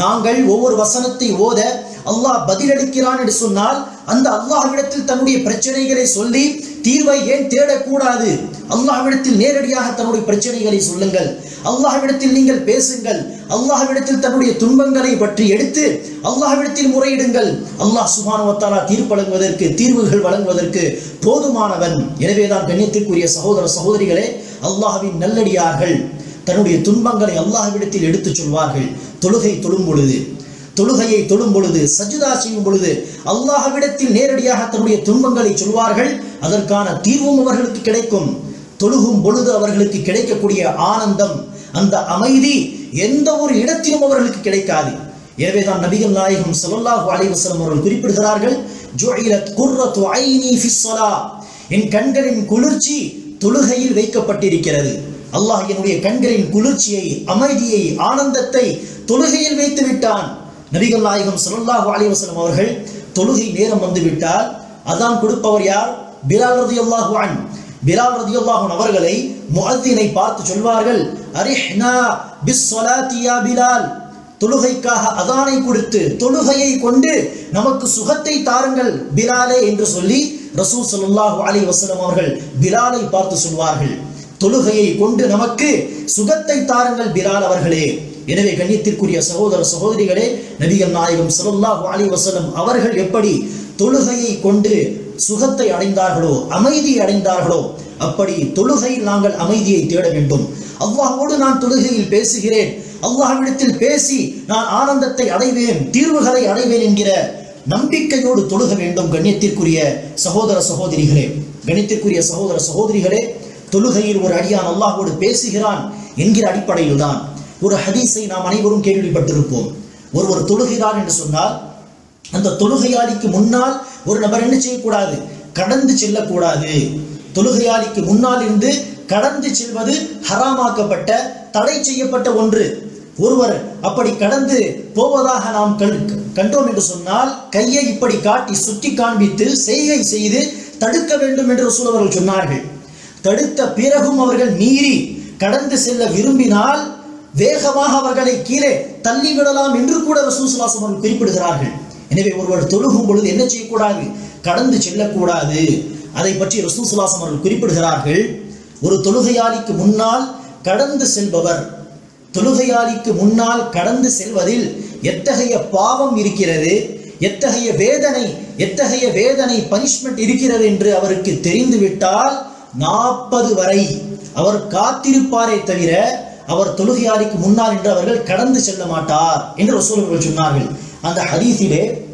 நாங்கள் ஒவ்வொரு வசனத்தை ஓத அல்லாஹ் பதிலளிக்கிறான் என்று சொன்னால் அந்த அல்லாஹ்விடத்தில் தன்னுடைய பிரச்சனைகளை சொல்லி தீர்வை ஏன் தேடக்கூடாது? அல்லாஹ்விடத்தில் நேரடியாக தன்னுடைய பிரச்சனைகளை சொல்லுங்கள். அல்லாஹ்விடத்தில் நீங்கள் பேசுங்கள். அல்லாஹ்விடத்தில் தன்னுடைய துன்பங்களை பற்றி எடுத்து அல்லாஹ்விடத்தில் முறையிடுங்கள். அல்லாஹ் சுபானுவத்தாலா தீர்ப்பு வழங்குவதற்கு தீர்வுகள் வழங்குவதற்கு போதுமானவன். எனவேதான் கண்ணியத்திற்குரிய சகோதர சகோதரிகளே அல்லாஹ்வின் நல்லடியார்கள். தன்னுடைய துன்பங்களை அல்லாஹ்விடத்தில் எடுத்துச் சொல்வார்கள். தொழுகை தொழும் பொழுது தொழுகையை தொழும் பொழுது சஜிதா செய்யும் பொழுது அல்லாஹ்விடத்தில் நேரடியாக தன்னுடைய துன்பங்களை சொல்வார்கள். அதற்கான தீர்வும் அவர்களுக்கு கிடைக்கும். தொழுகும் பொழுது அவர்களுக்கு கிடைக்கக்கூடிய ஆனந்தம் அந்த அமைதி எந்த ஒரு இடத்திலும் அவர்களுக்கு கிடைக்காது. எனவேதான் நபிகள் நாயகம் ஸல்லல்லாஹு அலைஹி அவர்கள் குறிப்பிடுகிறார்கள் ஜுஇலத் குர்ரத்து ஐனி ஃபிஸ் என் கண்களின் குளிர்ச்சி தொழுகையில் வைக்கப்பட்டிருக்கிறது. அல்லாஹ் என்னுடைய கண்களின் குளிர்ச்சியை அமைதியை ஆனந்தத்தை தொழுகையில் வைத்து விட்டான். நபிகள் நாயகம் சல்லாஹூ அலிவசலம் அவர்கள் தொழுகை நேரம் வந்துவிட்டால் அதான் கொடுப்பவர் யார்? பிலால் ரலியல்லாஹு அன். பிலால் ரலியல்லாஹு அவர்களை முகத்தினை பார்த்து சொல்வார்கள் அரிஹ்னா பிஸ்வலாத்தியா பிலால். தொழுகைக்காக அதானை கொடுத்து தொழுகையை கொண்டு நமக்கு சுகத்தை தாருங்கள் பிலாலே என்று சொல்லி ரசூல் சல்லாஹூ அலி வசலம் அவர்கள் பிலாலை பார்த்து சொல்வார்கள். தொழுகையை கொண்டு நமக்கு சுகத்தை தாருங்கள் பிலால் அவர்களே. எனவே கண்ணியத்திற்குரிய சகோதர சகோதரிகளே நபிகள் நாயகம் ஸல்லல்லாஹு அலைஹி வசலம் அவர்கள் எப்படி தொழுகையை கொண்டு சுகத்தை அடைந்தார்களோ அமைதி அடைந்தார்களோ அப்படி தொழுகையில் நாங்கள் அமைதியை தேட வேண்டும். அவ்வாவோடு நான் தொழுகையில் பேசுகிறேன். அல்லாஹ்விடத்தில் பேசி நான் ஆனந்தத்தை அடைவேன் தீர்வுகளை அடைவேன் என்கிற நம்பிக்கையோடு தொழுக வேண்டும் கண்ணியத்திற்குரிய சகோதர சகோதரிகளே. கணித்திற்குரிய சகோதர சகோதரிகளே தொழுகையில் ஒரு அடியான் அல்லாஹோடு பேசுகிறான் என்கிற அடிப்படையில் தான் ஒரு ஹதீஸை நாம் அனைவரும் கேள்விப்பட்டிருப்போம். ஒருவர் தொழுகிறார் என்று சொன்னால் அந்த தொழுகையாளிக்கு முன்னால் ஒரு நபர் என்ன செய்யக்கூடாது? கடந்து செல்லக்கூடாது. தொழுகையாளிக்கு முன்னால் இருந்து கடந்து செல்வது ஹராமாக்கப்பட்ட தடை செய்யப்பட்ட ஒன்று. ஒருவர் அப்படி கடந்து போவதாக நாம் கண்- கண்டோம் என்று சொன்னால் கையை இப்படி காட்டி சுட்டி காண்பித்து செய்கை செய்து தடுக்க வேண்டும் என்று ரசூல் சொன்னார்கள். தடுத்த பிறகும் அவர்கள் மீறி கடந்து செல்ல விரும்பினால் வேகமாக அவர்களை கீழே தள்ளிவிடலாம் என்று கூட ரசூசுலாசம் அவர்கள் குறிப்பிடுகிறார்கள். எனவே ஒருவர் தொழுகும் பொழுது என்ன செய்யக்கூடாது? கடந்து செல்லக்கூடாது. அதை பற்றி ரசூசுலாசம் அவர்கள் குறிப்பிடுகிறார்கள். ஒரு தொழுகையாளிக்கு முன்னால் கடந்து செல்பவர் தொழுகையாளிக்கு முன்னால் கடந்து செல்வதில் எத்தகைய பாவம் இருக்கிறது? எத்தகைய வேதனை எத்தகைய வேதனை பனிஷ்மெண்ட் இருக்கிறது என்று அவருக்கு தெரிந்துவிட்டால் நாற்பது வரை அவர் காத்திருப்பாரே தவிர அவர் தொழுகையாளிக்கு முன்னால் என்று அவர்கள் கடந்து செல்ல மாட்டார் என்று ரசூலர்கள் சொன்னார்கள். அந்த ஹதீஸிலே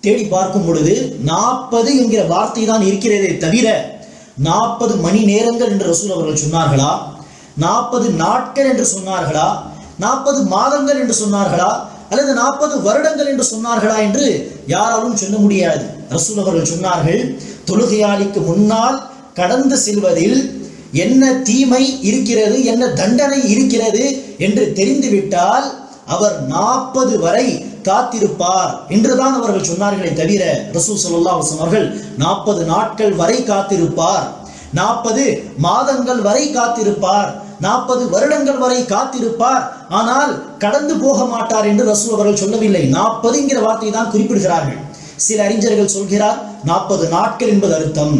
தேடி பார்க்கும் பொழுது நாற்பது என்கிற வார்த்தை தான் இருக்கிறதே தவிர நாற்பது மணி நேரங்கள் என்று ரசூல் அவர்கள் சொன்னார்களா? நாற்பது நாட்கள் என்று சொன்னார்களா? நாற்பது மாதங்கள் என்று சொன்னார்களா? அல்லது நாற்பது வருடங்கள் என்று சொன்னார்களா என்று யாராலும் சொல்ல முடியாது. ரசூல் அவர்கள் சொன்னார்கள் தொழுகையாளிக்கு முன்னால் கடந்து செல்வதில் என்ன தீமை இருக்கிறது என்ன தண்டனை இருக்கிறது என்று தெரிந்துவிட்டால் அவர் நாற்பது வரை காத்திருப்பார் என்றுதான் அவர்கள் சொன்னார்களே தவிர ரசூ ஸல்லல்லாஹு அவர்கள் நாற்பது நாட்கள் வரை காத்திருப்பார். நாற்பது மாதங்கள் வரை காத்திருப்பார். நாற்பது வருடங்கள் வரை காத்திருப்பார். ஆனால் கடந்து போக மாட்டார் என்று ரசூ அவர்கள் சொல்லவில்லை. நாற்பதுங்கிற வார்த்தை தான் குறிப்பிடுகிறார்கள். சில அறிஞர்கள் சொல்கிறார் நாற்பது நாட்கள் என்பது அர்த்தம்.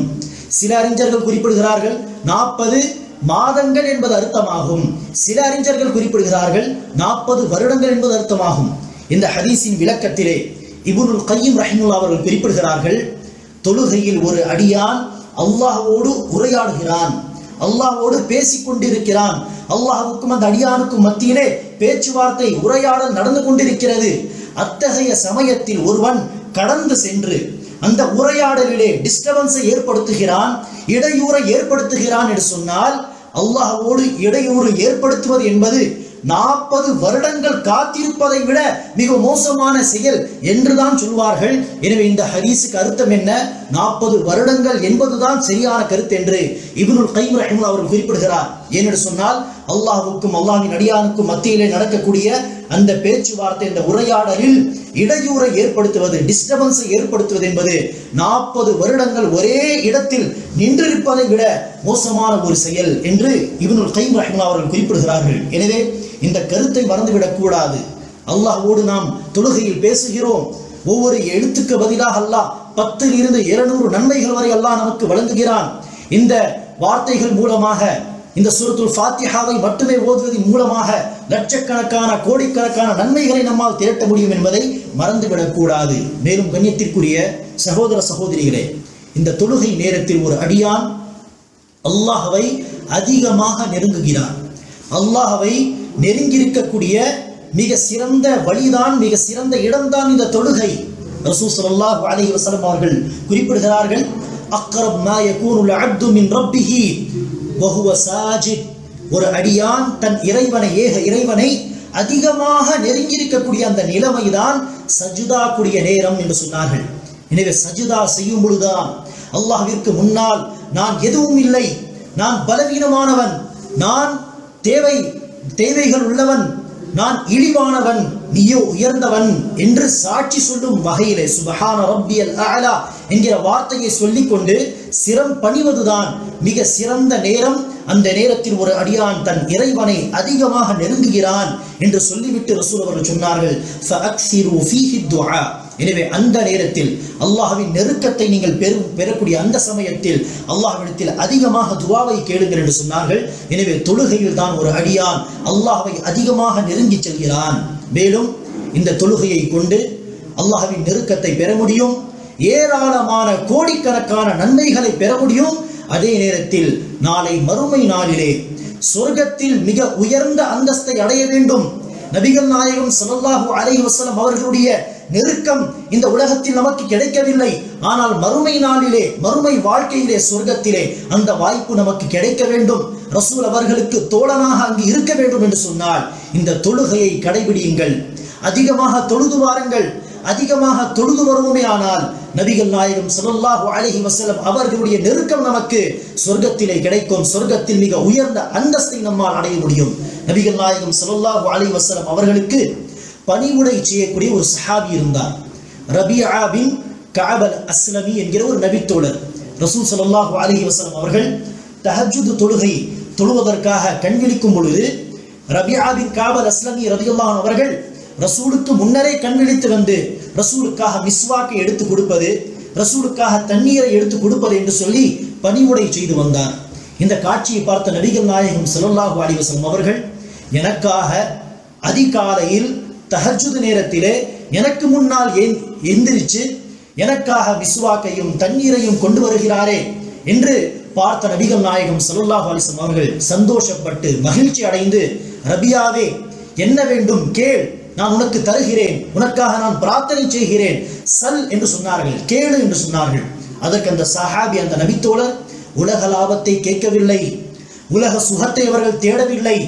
சில அறிஞர்கள் குறிப்பிடுகிறார்கள் நாற்பது மாதங்கள் என்பது அர்த்தமாகும். சில அறிஞர்கள் குறிப்பிடுகிறார்கள் நாற்பது வருடங்கள் என்பது அர்த்தமாகும். இந்த ஹதீஸின் விளக்கத்திலே இபுனுல் கையும் ரஹிமுல்லா அவர்கள் குறிப்பிடுகிறார்கள் தொழுகையில் ஒரு அடியான் அல்லாஹோடு உரையாடுகிறான் அல்லாஹோடு பேசிக் கொண்டிருக்கிறான் அல்லாஹுக்கும் அந்த அடியானுக்கும் மத்தியிலே பேச்சுவார்த்தை உரையாடல் நடந்து கொண்டிருக்கிறது. அத்தகைய சமயத்தில் ஒருவன் கடந்து சென்று அந்த உரையாடலிலே டிஸ்டர்பன்ஸை ஏற்படுத்துகிறான் இடையூறை ஏற்படுத்துகிறான் என்று சொன்னால் அல்லாஹோடு இடையூறு ஏற்படுத்துவது என்பது நாற்பது வருடங்கள் காத்திருப்பதை விட மிக மோசமான செயல் என்றுதான் சொல்வார்கள். எனவே இந்த ஹரீஸுக்கு அர்த்தம் என்ன? நாற்பது வருடங்கள் என்பதுதான் சரியான கருத்து என்று இப்னுல் கைம் ரஹிமுல்லா அவர்கள் குறிப்பிடுகிறார். ஏனென்று சொன்னால் அல்லாஹுக்கும் அல்லாஹின் அடியானுக்கும் மத்தியிலே நடக்கக்கூடிய அந்த பேச்சுவார்த்தை இந்த உரையாடலில் இடையூறை ஏற்படுத்துவது டிஸ்டர்பன்ஸை ஏற்படுத்துவது என்பது நாற்பது வருடங்கள் ஒரே இடத்தில் நின்றிருப்பதை விட மோசமான ஒரு செயல் என்று இவனுல் கைம் ரஹ்மல்லா அவர்கள் குறிப்பிடுகிறார்கள். எனவே இந்த கருத்தை மறந்துவிடக் கூடாது. அல்லாஹோடு நாம் தொழுகையில் பேசுகிறோம். ஒவ்வொரு எழுத்துக்கு பதிலாக அல்லாஹ் பத்தில் இருந்து இருநூறு நன்மைகள் வரை அல்லாஹ் நமக்கு வழங்குகிறான். இந்த வார்த்தைகள் மூலமாக இந்த சுருத்துல் ஃபாத்திஹாவை மட்டுமே ஓதுவதன் மூலமாக லட்சக்கணக்கான கோடிக்கணக்கான நன்மைகளை நம்மால் திரட்ட முடியும் என்பதை மறந்துவிடக்கூடாது. மேலும் கண்ணியத்திற்குரிய சகோதர சகோதரிகளே இந்த தொழுகை நேரத்தில் ஒரு அடியான் அல்லாஹவை அதிகமாக நெருங்குகிறான். அல்லாஹவை நெருங்கியிருக்கக்கூடிய மிக சிறந்த வழிதான் மிக சிறந்த இடம்தான் இந்த தொழுகை. ரசூ ஸல்லல்லாஹு அலைஹி வஸல்லம் அவர்கள் குறிப்பிடுகிறார்கள் அக்ரப் மா யகூனுல் அப்து மின் ரப்பிஹி வகுவ சாஜித் ஒரு அடியான் தன் இறைவனை ஏக இறைவனை அதிகமாக நெருங்கியிருக்கக்கூடிய அந்த நிலைமைதான் சஜுதா கூடிய நேரம் என்று சொன்னார்கள். எனவே சஜுதா செய்யும் பொழுதுதான் அல்லாஹிற்கு முன்னால் நான் எதுவும் இல்லை நான் பலவீனமானவன் நான் தேவை தேவைகள் உள்ளவன் நான் இழிவானவன் நீயோ உயர்ந்தவன் என்று சாட்சி சொல்லும் வகையிலே சுபஹான ரப்பியல் அலா என்கிற வார்த்தையை சொல்லிக்கொண்டு சிரம் பணிவதுதான் மிக சிறந்த நேரம். அந்த நேரத்தில் ஒரு அடியான் தன் இறைவனை அதிகமாக நெருங்குகிறான் என்று சொல்லிவிட்டு ரசூல் அவர்கள் சொன்னார்கள் எனவே அந்த நேரத்தில் அல்லாஹ்வின் நெருக்கத்தை நீங்கள் பெறும் பெறக்கூடிய அந்த சமயத்தில் அல்லாஹ்விடத்தில் அதிகமாக துவாவை கேளுங்கள் என்று சொன்னார்கள். எனவே தொழுகையில் தான் ஒரு அடியான் அல்லாஹ்வை அதிகமாக நெருங்கி செல்கிறான். மேலும் இந்த தொழுகையை கொண்டு அல்லாஹ்வின் நெருக்கத்தை பெற முடியும். ஏராளமான கோடிக்கணக்கான நன்மைகளை பெற முடியும். அதே நேரத்தில் நாளை மறுமை நாளிலே சொர்க்கத்தில் மிக உயர்ந்த அந்தஸ்தை அடைய வேண்டும். நபிகள் நாயகம் ஸல்லல்லாஹு அலை வசலம் அவர்களுடைய நெருக்கம் இந்த உலகத்தில் நமக்கு கிடைக்கவில்லை. ஆனால் மறுமை நாளிலே மறுமை வாழ்க்கையிலே சொர்க்கத்திலே அந்த வாய்ப்பு நமக்கு கிடைக்க வேண்டும். ரசூல் அவர்களுக்கு தோழனாக அங்கு இருக்க வேண்டும் என்று சொன்னால் இந்த தொழுகையை கடைபிடியுங்கள். அதிகமாக தொழுது வாருங்கள். அதிகமாக தொழுது வருவோமே ஆனால் நபிகள் நாயகம் சல்லாஹூ அலஹி வசலம் அவர்களுடைய நெருக்கம் நமக்கு சொர்க்கத்திலே கிடைக்கும். சொர்க்கத்தில் மிக உயர்ந்த அந்தஸ்தை நம்மால் அடைய முடியும். நபிகள் நாயகம் சல்லாஹூ அலி வசலம் அவர்களுக்கு பணிவுடை செய்யக்கூடிய ஒரு சஹாபி இருந்தார். ரபியா பின் காபல் அஸ்லமி என்கிற ஒரு நபித்தோழர். ரசூல் சல்லாஹூ அலி வசலம் அவர்கள் தஹஜுது தொழுகை தொழுவதற்காக கண்விழிக்கும் பொழுது ரபியா பின் காபல் அஸ்லமி ரபியுல்லான் அவர்கள் ரசூலுக்கு முன்னரே கண்விழித்து வந்து ரசூலுக்காக மிஸ்வாக்கை எடுத்து கொடுப்பது ரசூலுக்காக தண்ணீரை எடுத்து கொடுப்பது என்று சொல்லி பணிவுடை செய்து வந்தார் இந்த காட்சியை பார்த்த நடிகர் நாயகம் செல்லல்லாஹு அலிவசம் அவர்கள் எனக்காக அதிகாலையில் தஹஜ்ஜுத் நேரத்திலே எனக்கு முன்னால் ஏன் எந்திரிச்சு எனக்காக மிஸ்வாக்கையும் தண்ணீரையும் கொண்டு வருகிறாரே? என்று பார்த்த நபிகள் நாயகம் ஸல்லல்லாஹு அலிசம் அவர்கள் சந்தோஷப்பட்டு மகிழ்ச்சி அடைந்து ரபியாவே என்ன வேண்டும் கேள் நான் உனக்கு தருகிறேன். உனக்காக நான் பிரார்த்தனை செய்கிறேன். சல் என்று சொன்னார்கள். கேளு என்று சொன்னார்கள். அதற்கு அந்த சஹாபி அந்த நபித்தோழர் உலக லாபத்தை கேட்கவில்லை. உலக சுகத்தை அவர்கள் தேடவில்லை.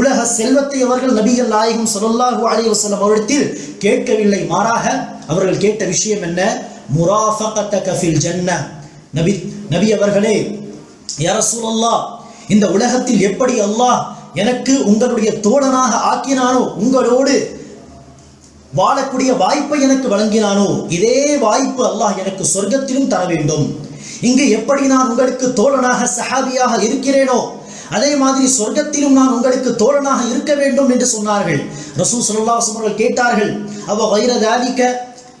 உலக செல்வத்தை அவர்கள் நபிகள் நாயகம் ஸல்லல்லாஹு அலைஹி வஸல்லம் அவரிடத்தில் கேட்கவில்லை. மாறாக அவர்கள் கேட்ட விஷயம் என்ன? முராஃபகத்த கஃபில் ஜன்ன நபி நபி அவர்களே யரசூலல்லா இந்த உலகத்தில் எப்படி அல்லாஹ் எனக்கு உங்களுடைய தோழனாக ஆக்கினானோ உங்களோடு வாழக்கூடிய வாய்ப்பை எனக்கு வழங்கினானோ இதே வாய்ப்பு அல்லாஹ் எனக்கு சொர்க்கத்திலும் தர வேண்டும். இங்கு எப்படி நான் உங்களுக்கு தோழனாக சஹாபியாக இருக்கிறேனோ அதே மாதிரி சொர்க்கத்திலும் நான் உங்களுக்கு தோழனாக இருக்க வேண்டும் என்று சொன்னார்கள். ரசூ ஸல்லல்லாஹு அவர்கள் கேட்டார்கள் அவ வைரதாதிக்க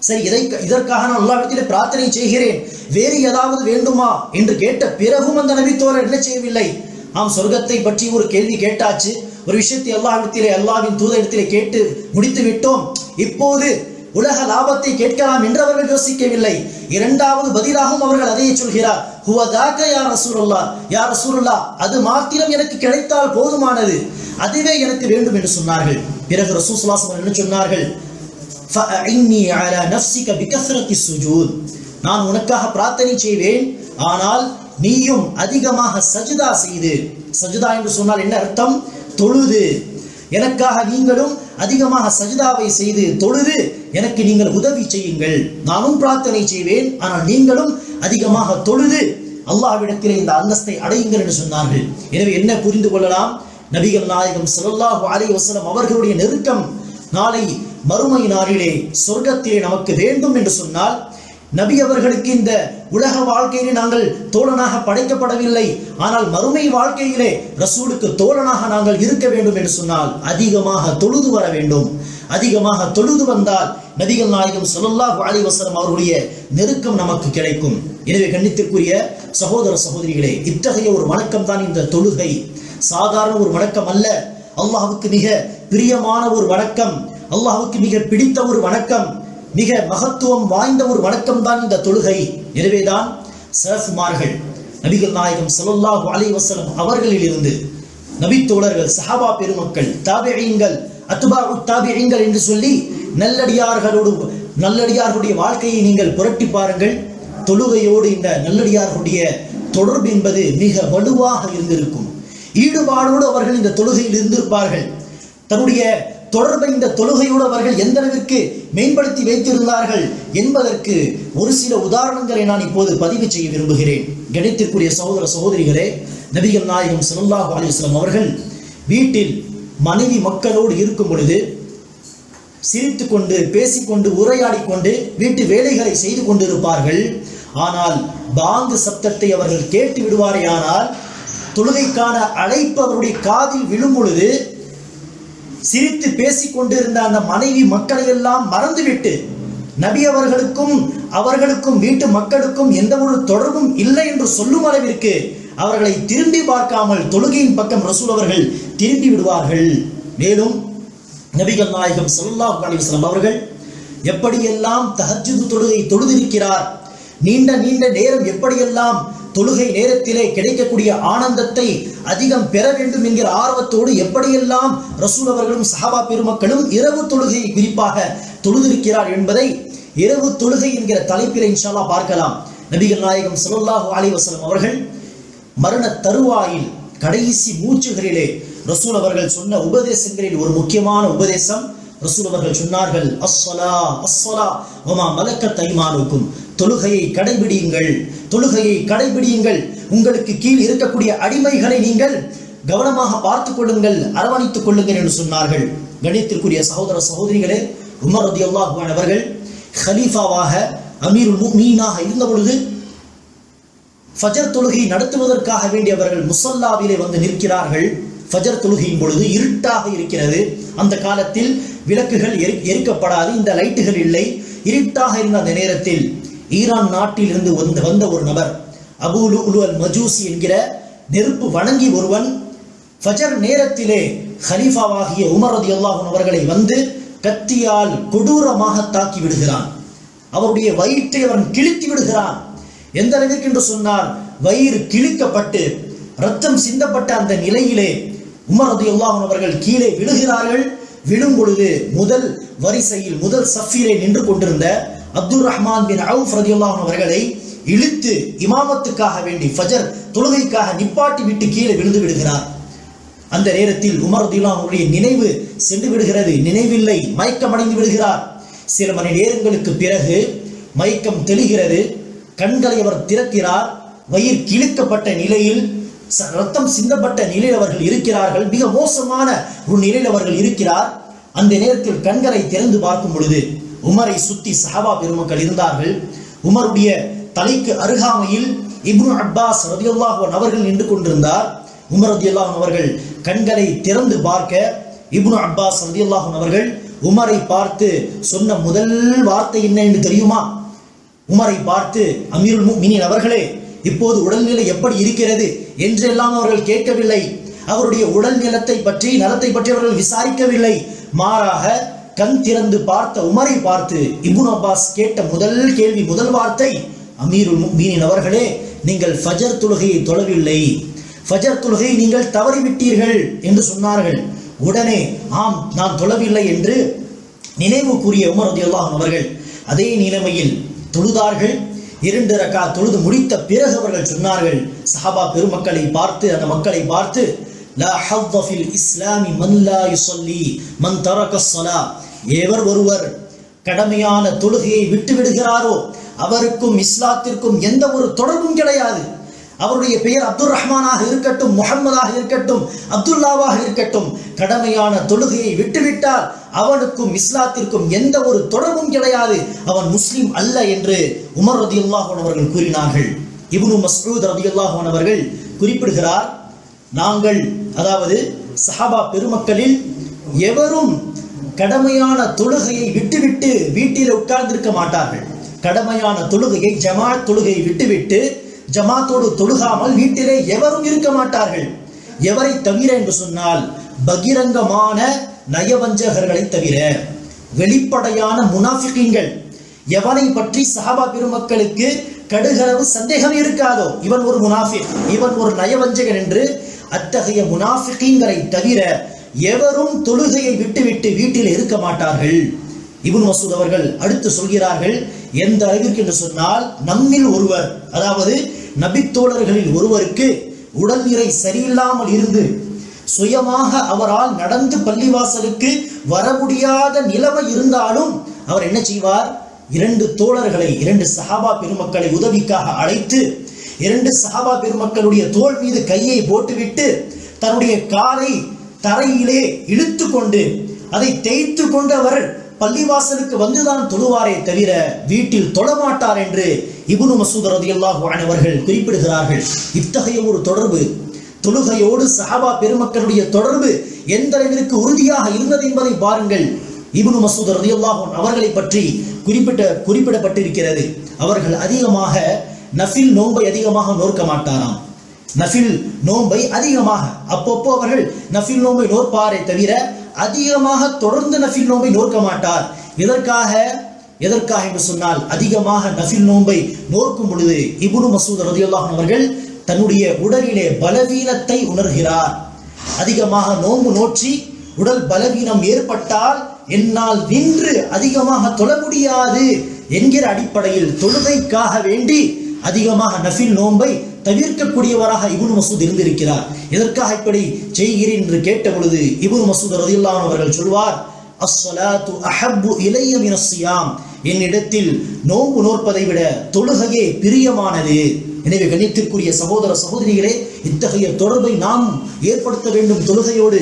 சரி இதை இதற்காக நான் அல்லாஹ்விடத்தில் பிரார்த்தனை செய்கிறேன். வேறு ஏதாவது வேண்டுமா? என்று கேட்ட பிறகும் அந்த நபித்தோழர் என்ன செய்யவில்லை. ஆம் சொர்க்கத்தை பற்றி ஒரு கேள்வி கேட்டாச்சு. ஒரு விஷயத்தை அல்லாஹ்விடத்திலே அல்லாஹ்வின் தூதரிடத்திலே கேட்டு முடித்து விட்டோம். இப்போது உலக லாபத்தை கேட்கலாம் என்று அவர்கள் யோசிக்கவில்லை. இரண்டாவது பதிலாகவும் அவர்கள் அதையே சொல்கிறார். ஹுவதாக யார் ரசூலுல்லா யார் ரசூலுல்லா அது மாத்திரம் எனக்கு கிடைத்தால் போதுமானது. அதுவே எனக்கு வேண்டும் என்று சொன்னார்கள். பிறகு ரசூல் ஸல்லல்லாஹு என்ன சொன்னார்கள்? சுஜூத் நான் உனக்காக பிரார்த்தனை செய்வேன். ஆனால் நீயும் அதிகமாக சஜிதா செய்து. சஜிதா என்று சொன்னால் என்ன அர்த்தம்? தொழுது. எனக்காக நீங்களும் அதிகமாக சஜிதாவை செய்து தொழுது எனக்கு நீங்கள் உதவி செய்யுங்கள். நானும் பிரார்த்தனை செய்வேன் ஆனால் நீங்களும் அதிகமாக தொழுது அல்லாஹ்விடத்திலே இந்த அந்தஸ்தை அடையுங்கள் என்று சொன்னார்கள். எனவே என்ன புரிந்து கொள்ளலாம்? நபிகள் நாயகம் ஸல்லல்லாஹு அலி வசலம் அவர்களுடைய நெருக்கம் நாளை மறுமை நாளிலே சொர்க்கத்திலே நமக்கு வேண்டும் என்று சொன்னால் நபி அவர்களுக்கு இந்த உலக வாழ்க்கையிலே நாங்கள் தோழனாக படைக்கப்படவில்லை. ஆனால் மறுமை வாழ்க்கையிலே ரசூலுக்கு தோழனாக நாங்கள் இருக்க வேண்டும் என்று சொன்னால் அதிகமாக தொழுது வர வேண்டும். அதிகமாக தொழுது வந்தால் நபிகள் நாயகம் சொல்லல்லா அலைஹி வஸல்லம் அவர்களுடைய நெருக்கம் நமக்கு கிடைக்கும். எனவே கண்ணித்திற்குரிய சகோதர சகோதரிகளே இத்தகைய ஒரு வணக்கம் தான் இந்த தொழுகை. சாதாரண ஒரு வணக்கம் அல்ல. அல்லாஹுக்கு மிக பிரியமான ஒரு வணக்கம். அல்லாஹுக்கு மிக பிடித்த ஒரு வணக்கம். மிக மகத்துவம் வாய்ந்த ஒரு வணக்கம் தான் இந்த தொழுகை. எனவேதான் சரஃப்மார்கள் நபிகள் நாயகம் ஸல்லல்லாஹு அலி வசலம் அவர்களிலிருந்து நபி தோழர்கள் சஹாபா பெருமக்கள் தாபியங்கள் அத்துபா உத்தாபியங்கள் என்று சொல்லி நல்லடியார்களோடு நல்லடியார்களுடைய வாழ்க்கையை நீங்கள் புரட்டி பாருங்கள். தொழுகையோடு இந்த நல்லடியார்களுடைய தொடர்பு என்பது மிக வலுவாக இருந்திருக்கும். ஈடுபாடோடு அவர்கள் இந்த தொழுகையில் இருந்திருப்பார்கள். தன்னுடைய தொடர்பை இந்த தொழுகையோடு அவர்கள் எந்த அளவிற்கு மேம்படுத்தி வைத்திருந்தார்கள் என்பதற்கு ஒரு சில உதாரணங்களை நான் இப்போது பதிவு செய்ய விரும்புகிறேன். கணித்திற்குரிய சகோதர சகோதரிகளே நபிகள் நாயகம் ஸல்லல்லாஹு அலிஸ்லாம் அவர்கள் வீட்டில் மனைவி மக்களோடு இருக்கும் பொழுது சிரித்து கொண்டு பேசிக்கொண்டு உரையாடிக் கொண்டு வீட்டு வேலைகளை செய்து கொண்டிருப்பார்கள். ஆனால் பாங்கு சப்தத்தை அவர்கள் கேட்டு விடுவாரேயானால் தொழுகைக்கான அழைப்பு அவருடைய காதில் விழும் பொழுது சிரித்து பேசிக் கொண்டிருந்த அந்த மனைவி மக்களை எல்லாம் மறந்துவிட்டு நபி அவர்களுக்கும் அவர்களுக்கும் வீட்டு மக்களுக்கும் எந்த ஒரு தொடர்பும் இல்லை என்று சொல்லும் அளவிற்கு அவர்களை திரும்பி பார்க்காமல் தொழுகையின் பக்கம் ரசூல் அவர்கள் திரும்பி விடுவார்கள். மேலும் நபிகள் நாயகம் ஸல்லல்லாஹு அலைஹி அவர்கள் எப்படியெல்லாம் தஹஜ்ஜுத் தொழுகை தொழுதிருக்கிறார் நீண்ட நீண்ட நேரம் எப்படியெல்லாம் தொழுகை நேரத்திலே கிடைக்கக்கூடிய ஆனந்தத்தை அதிகம் பெற வேண்டும் என்கிற ஆர்வத்தோடு எப்படியெல்லாம் ரசூல் அவர்களும் சஹாபா பெருமக்களும் இரவு தொழுகையை குறிப்பாக தொழுதிருக்கிறார் என்பதை இரவு தொழுகை என்கிற தலைப்பில் இன்ஷால்லா பார்க்கலாம். நபிகள் நாயகம் ஸல்லல்லாஹு அலி வசலம் அவர்கள் மரண தருவாயில் கடைசி மூச்சுகளிலே ரசூல் அவர்கள் சொன்ன உபதேசங்களில் ஒரு முக்கியமான உபதேசம் ரசூல் அவர்கள் சொன்னார்கள் அஸ்வலா அஸ்வலா ஒமா மலக்க தைமானுக்கும் தொழுகையை கடைபிடியுங்கள். தொழுகையை கடைபிடியுங்கள். உங்களுக்கு கீழ் இருக்கக்கூடிய அடிமைகளை நீங்கள் கவனமாக பார்த்துக் கொள்ளுங்கள் அரவணைத்துக் கொள்ளுங்கள் என்று சொன்னார்கள். கணித்திற்குரிய சகோதர சகோதரிகளே உமர் ரதி அன்ஹு அவர்கள் ஹலீஃபாவாக அமீர் மீனாக இருந்த பொழுது ஃபஜர் தொழுகை நடத்துவதற்காக வேண்டியவர்கள் முசல்லாவிலே வந்து நிற்கிறார்கள். ஃபஜர் தொழுகையின் பொழுது இருட்டாக இருக்கிறது. அந்த காலத்தில் விளக்குகள் எரி எரிக்கப்படாது இந்த லைட்டுகள் இல்லை. இருட்டாக இருந்த அந்த நேரத்தில் ஈரான் நாட்டிலிருந்து வந்து வந்த வந்த ஒரு நபர். அபுலு உலு அல் மஜூசி என்கிற நெருப்பு வணங்கி ஒருவன் ஃபஜர் நேரத்திலே ஹலீஃபாவாகிய உமர் அல்லாஹன் அவர்களை வந்து கத்தியால் கொடூரமாக தாக்கி விடுகிறான். அவருடைய வயிற்றை அவன் கிழித்து விடுகிறான். எந்த அளவிற்கு என்று சொன்னால் வயிறு கிழிக்கப்பட்டு ரத்தம் சிந்தப்பட்ட அந்த நிலையிலே உமர் அல்லாஹன் அவர்கள் கீழே விழுகிறார்கள். விழும் பொழுது முதல் வரிசையில் முதல் சஃபிலே நின்று கொண்டிருந்த அப்துல் ரஹ்மான் பின் அவுஃப் ரதியுல்லாஹு அவர்களை இழுத்து இமாமத்துக்காக வேண்டி ஃபஜர் தொழுகைக்காக நிப்பாட்டி விட்டு கீழே விழுந்து விடுகிறார். அந்த நேரத்தில் உமர் ரதியுல்லாஹு அவருடைய நினைவு சென்று விடுகிறது. நினைவில்லை மயக்கமடைந்து விடுகிறார். சில மணி நேரங்களுக்கு பிறகு மயக்கம் தெளிகிறது. கண்களை அவர் திறக்கிறார். வயிறு கிழிக்கப்பட்ட நிலையில் ச- ரத்தம் சிந்தப்பட்ட நிலையில் அவர்கள் இருக்கிறார்கள். மிக மோசமான ஒரு நிலையில் அவர்கள் இருக்கிறார். அந்த நேரத்தில் கண்களை திறந்து பார்க்கும் பொழுது உமரை சுத்தி சஹாபா பெருமக்கள் இருந்தார்கள். உமருடைய தலைக்கு அருகாமையில் இப்னு அப்பாஸ் ரதி அன்ஹு அவர்கள் நின்று கொண்டிருந்தார். உமர் ரதியுல்லாஹு அவர்கள் கண்களை திறந்து பார்க்க இப்னு அப்பாஸ் ரதியுல்லாஹு அவர்கள் உமரை பார்த்து சொன்ன முதல் வார்த்தை என்ன என்று தெரியுமா? உமரை பார்த்து அமீருல் மினின் அவர்களே இப்போது உடல்நிலை எப்படி இருக்கிறது? என்றெல்லாம் அவர்கள் கேட்கவில்லை. அவருடைய உடல் நிலத்தை பற்றி நலத்தை பற்றி அவர்கள் விசாரிக்கவில்லை. மாறாக கண் திறந்து பார்த்த உமரை பார்த்து இபுன் அப்பாஸ் கேட்ட முதல் கேள்வி முதல் வார்த்தை அமீருல் மீனின் அவர்களே நீங்கள் ஃபஜர் தொழுகையை தொழவில்லை. ஃபஜர் தொழுகையை நீங்கள் தவறிவிட்டீர்கள் என்று சொன்னார்கள். உடனே ஆம் நான் தொழவில்லை என்று நினைவு கூறிய உமர் ரலியல்லாஹு அவர்கள் அதே நிலைமையில் தொழுதார்கள். இரண்டு ரக்கா தொழுது முடித்த பிறகு அவர்கள் சொன்னார்கள் சஹாபா பெருமக்களை பார்த்து அந்த மக்களை பார்த்து லா ஹவ்வ ஃபில் இஸ்லாமி மன் லா யுஸல்லி மன் தரக ஸலா. எவர் ஒருவர் கடமையான தொழுகையை விட்டு விடுகிறாரோ அவருக்கும் இஸ்லாத்திற்கும் எந்த ஒரு தொடர்பும் கிடையாது. அவருடைய பெயர் அப்துல் ரஹ்மானாக இருக்கட்டும் முகம்மதாக இருக்கட்டும் அப்துல்லாவாக இருக்கட்டும் கடமையான தொழுகையை விட்டுவிட்டால் அவனுக்கும் இஸ்லாத்திற்கும் எந்த ஒரு தொடர்பும் கிடையாது. அவன் முஸ்லீம் அல்ல என்று உமர் ரதியுல்லாஹ் அவர்கள் கூறினார்கள். இப்னு மஸ்ஊத் ரதியுல்லாஹ் அவர்கள் குறிப்பிடுகிறார் நாங்கள் அதாவது சஹாபா பெருமக்களில் எவரும் கடமையான தொழுகையை விட்டுவிட்டு வீட்டில் உட்கார்ந்திருக்க மாட்டார்கள். கடமையான தொழுகையை ஜமா தொழுகையை விட்டுவிட்டு ஜமாத்தோடு தொழுகாமல் வீட்டிலே எவரும் இருக்க மாட்டார்கள். எவரை தவிர என்று சொன்னால் பகிரங்கமான நயவஞ்சகர்களை தவிர வெளிப்படையான முனாஃபிகங்கள் எவனை பற்றி சஹாபா பெருமக்களுக்கு கடுகளவு சந்தேகம் இருக்காதோ? இவன் ஒரு முனாஃபிக் இவன் ஒரு நயவஞ்சகன் என்று அத்தகைய முனாஃபிகீன்களை தவிர எவரும் தொழுகையை விட்டுவிட்டு வீட்டில் இருக்க மாட்டார்கள். இபுன் மசூத் அவர்கள் அடுத்து சொல்கிறார்கள் எந்த அளவிற்கு என்று சொன்னால் நம்மில் ஒருவர் அதாவது நபித்தோழர்களில் ஒருவருக்கு உடல் நிறை சரியில்லாமல் இருந்து சுயமாக அவரால் நடந்து பள்ளிவாசலுக்கு வர முடியாத நிலைமை இருந்தாலும் அவர் என்ன செய்வார்? இரண்டு தோழர்களை இரண்டு சஹாபா பெருமக்களை உதவிக்காக அழைத்து இரண்டு சஹாபா பெருமக்களுடைய தோள் மீது கையை போட்டுவிட்டு தன்னுடைய காலை தரையிலே இழுத்து கொண்டு அதை தேய்த்து கொண்டு அவர் பள்ளிவாசலுக்கு வந்துதான் தொழுவாரே தவிர வீட்டில் தொழமாட்டார் என்று இபுனு மசூத் ரதியல்லாஹு அன்ஹு அவர்கள் குறிப்பிடுகிறார்கள். இத்தகைய ஒரு தொடர்பு தொழுகையோடு சஹாபா பெருமக்களுடைய தொடர்பு எந்த அளவிற்கு உறுதியாக இருந்தது என்பதை பாருங்கள். இபுனு மசூத் ரதியல்லாஹு அன்ஹு அவர்களை பற்றி குறிப்பிட்ட குறிப்பிடப்பட்டிருக்கிறது. அவர்கள் அதிகமாக நஃபில் நோன்பை அதிகமாக நோக்க மாட்டாராம். நஃபில் நோன்பை அதிகமாக அப்பப்போ அவர்கள் நஃபில் நோன்பை நோற்பாரே தவிர அதிகமாக தொடர்ந்து நஃபில் நோன்பை நோக்க மாட்டார். எதற்காக? எதற்காக என்று சொன்னால் அதிகமாக நஃபில் நோன்பை நோக்கும் பொழுது இபுனு மசூத் ரதியுல்லாஹ் அவர்கள் தன்னுடைய உடலிலே பலவீனத்தை உணர்கிறார். அதிகமாக நோன்பு நோற்றி உடல் பலவீனம் ஏற்பட்டால் என்னால் நின்று அதிகமாக தொழ முடியாது என்கிற அடிப்படையில் தொழுகைக்காக வேண்டி அதிகமாக நஃபில் நோன்பை தவிர்க்கக்கூடியவராக இபுன் மசூத் இருந்திருக்கிறார். எதற்காக இப்படி செய்கிறேன் என்று கேட்ட பொழுது இபுன் மசூத் ரதில்லான் அவர்கள் சொல்வார் அஸ்ஸலாத்து அஹப்பு இளையம் இனசியாம் என்னிடத்தில் நோன்பு நோற்பதை விட தொழுகையே பிரியமானது. எனவே கணித்திற்குரிய சகோதர சகோதரிகளே இத்தகைய தொடர்பை நாம் ஏற்படுத்த வேண்டும் தொழுகையோடு.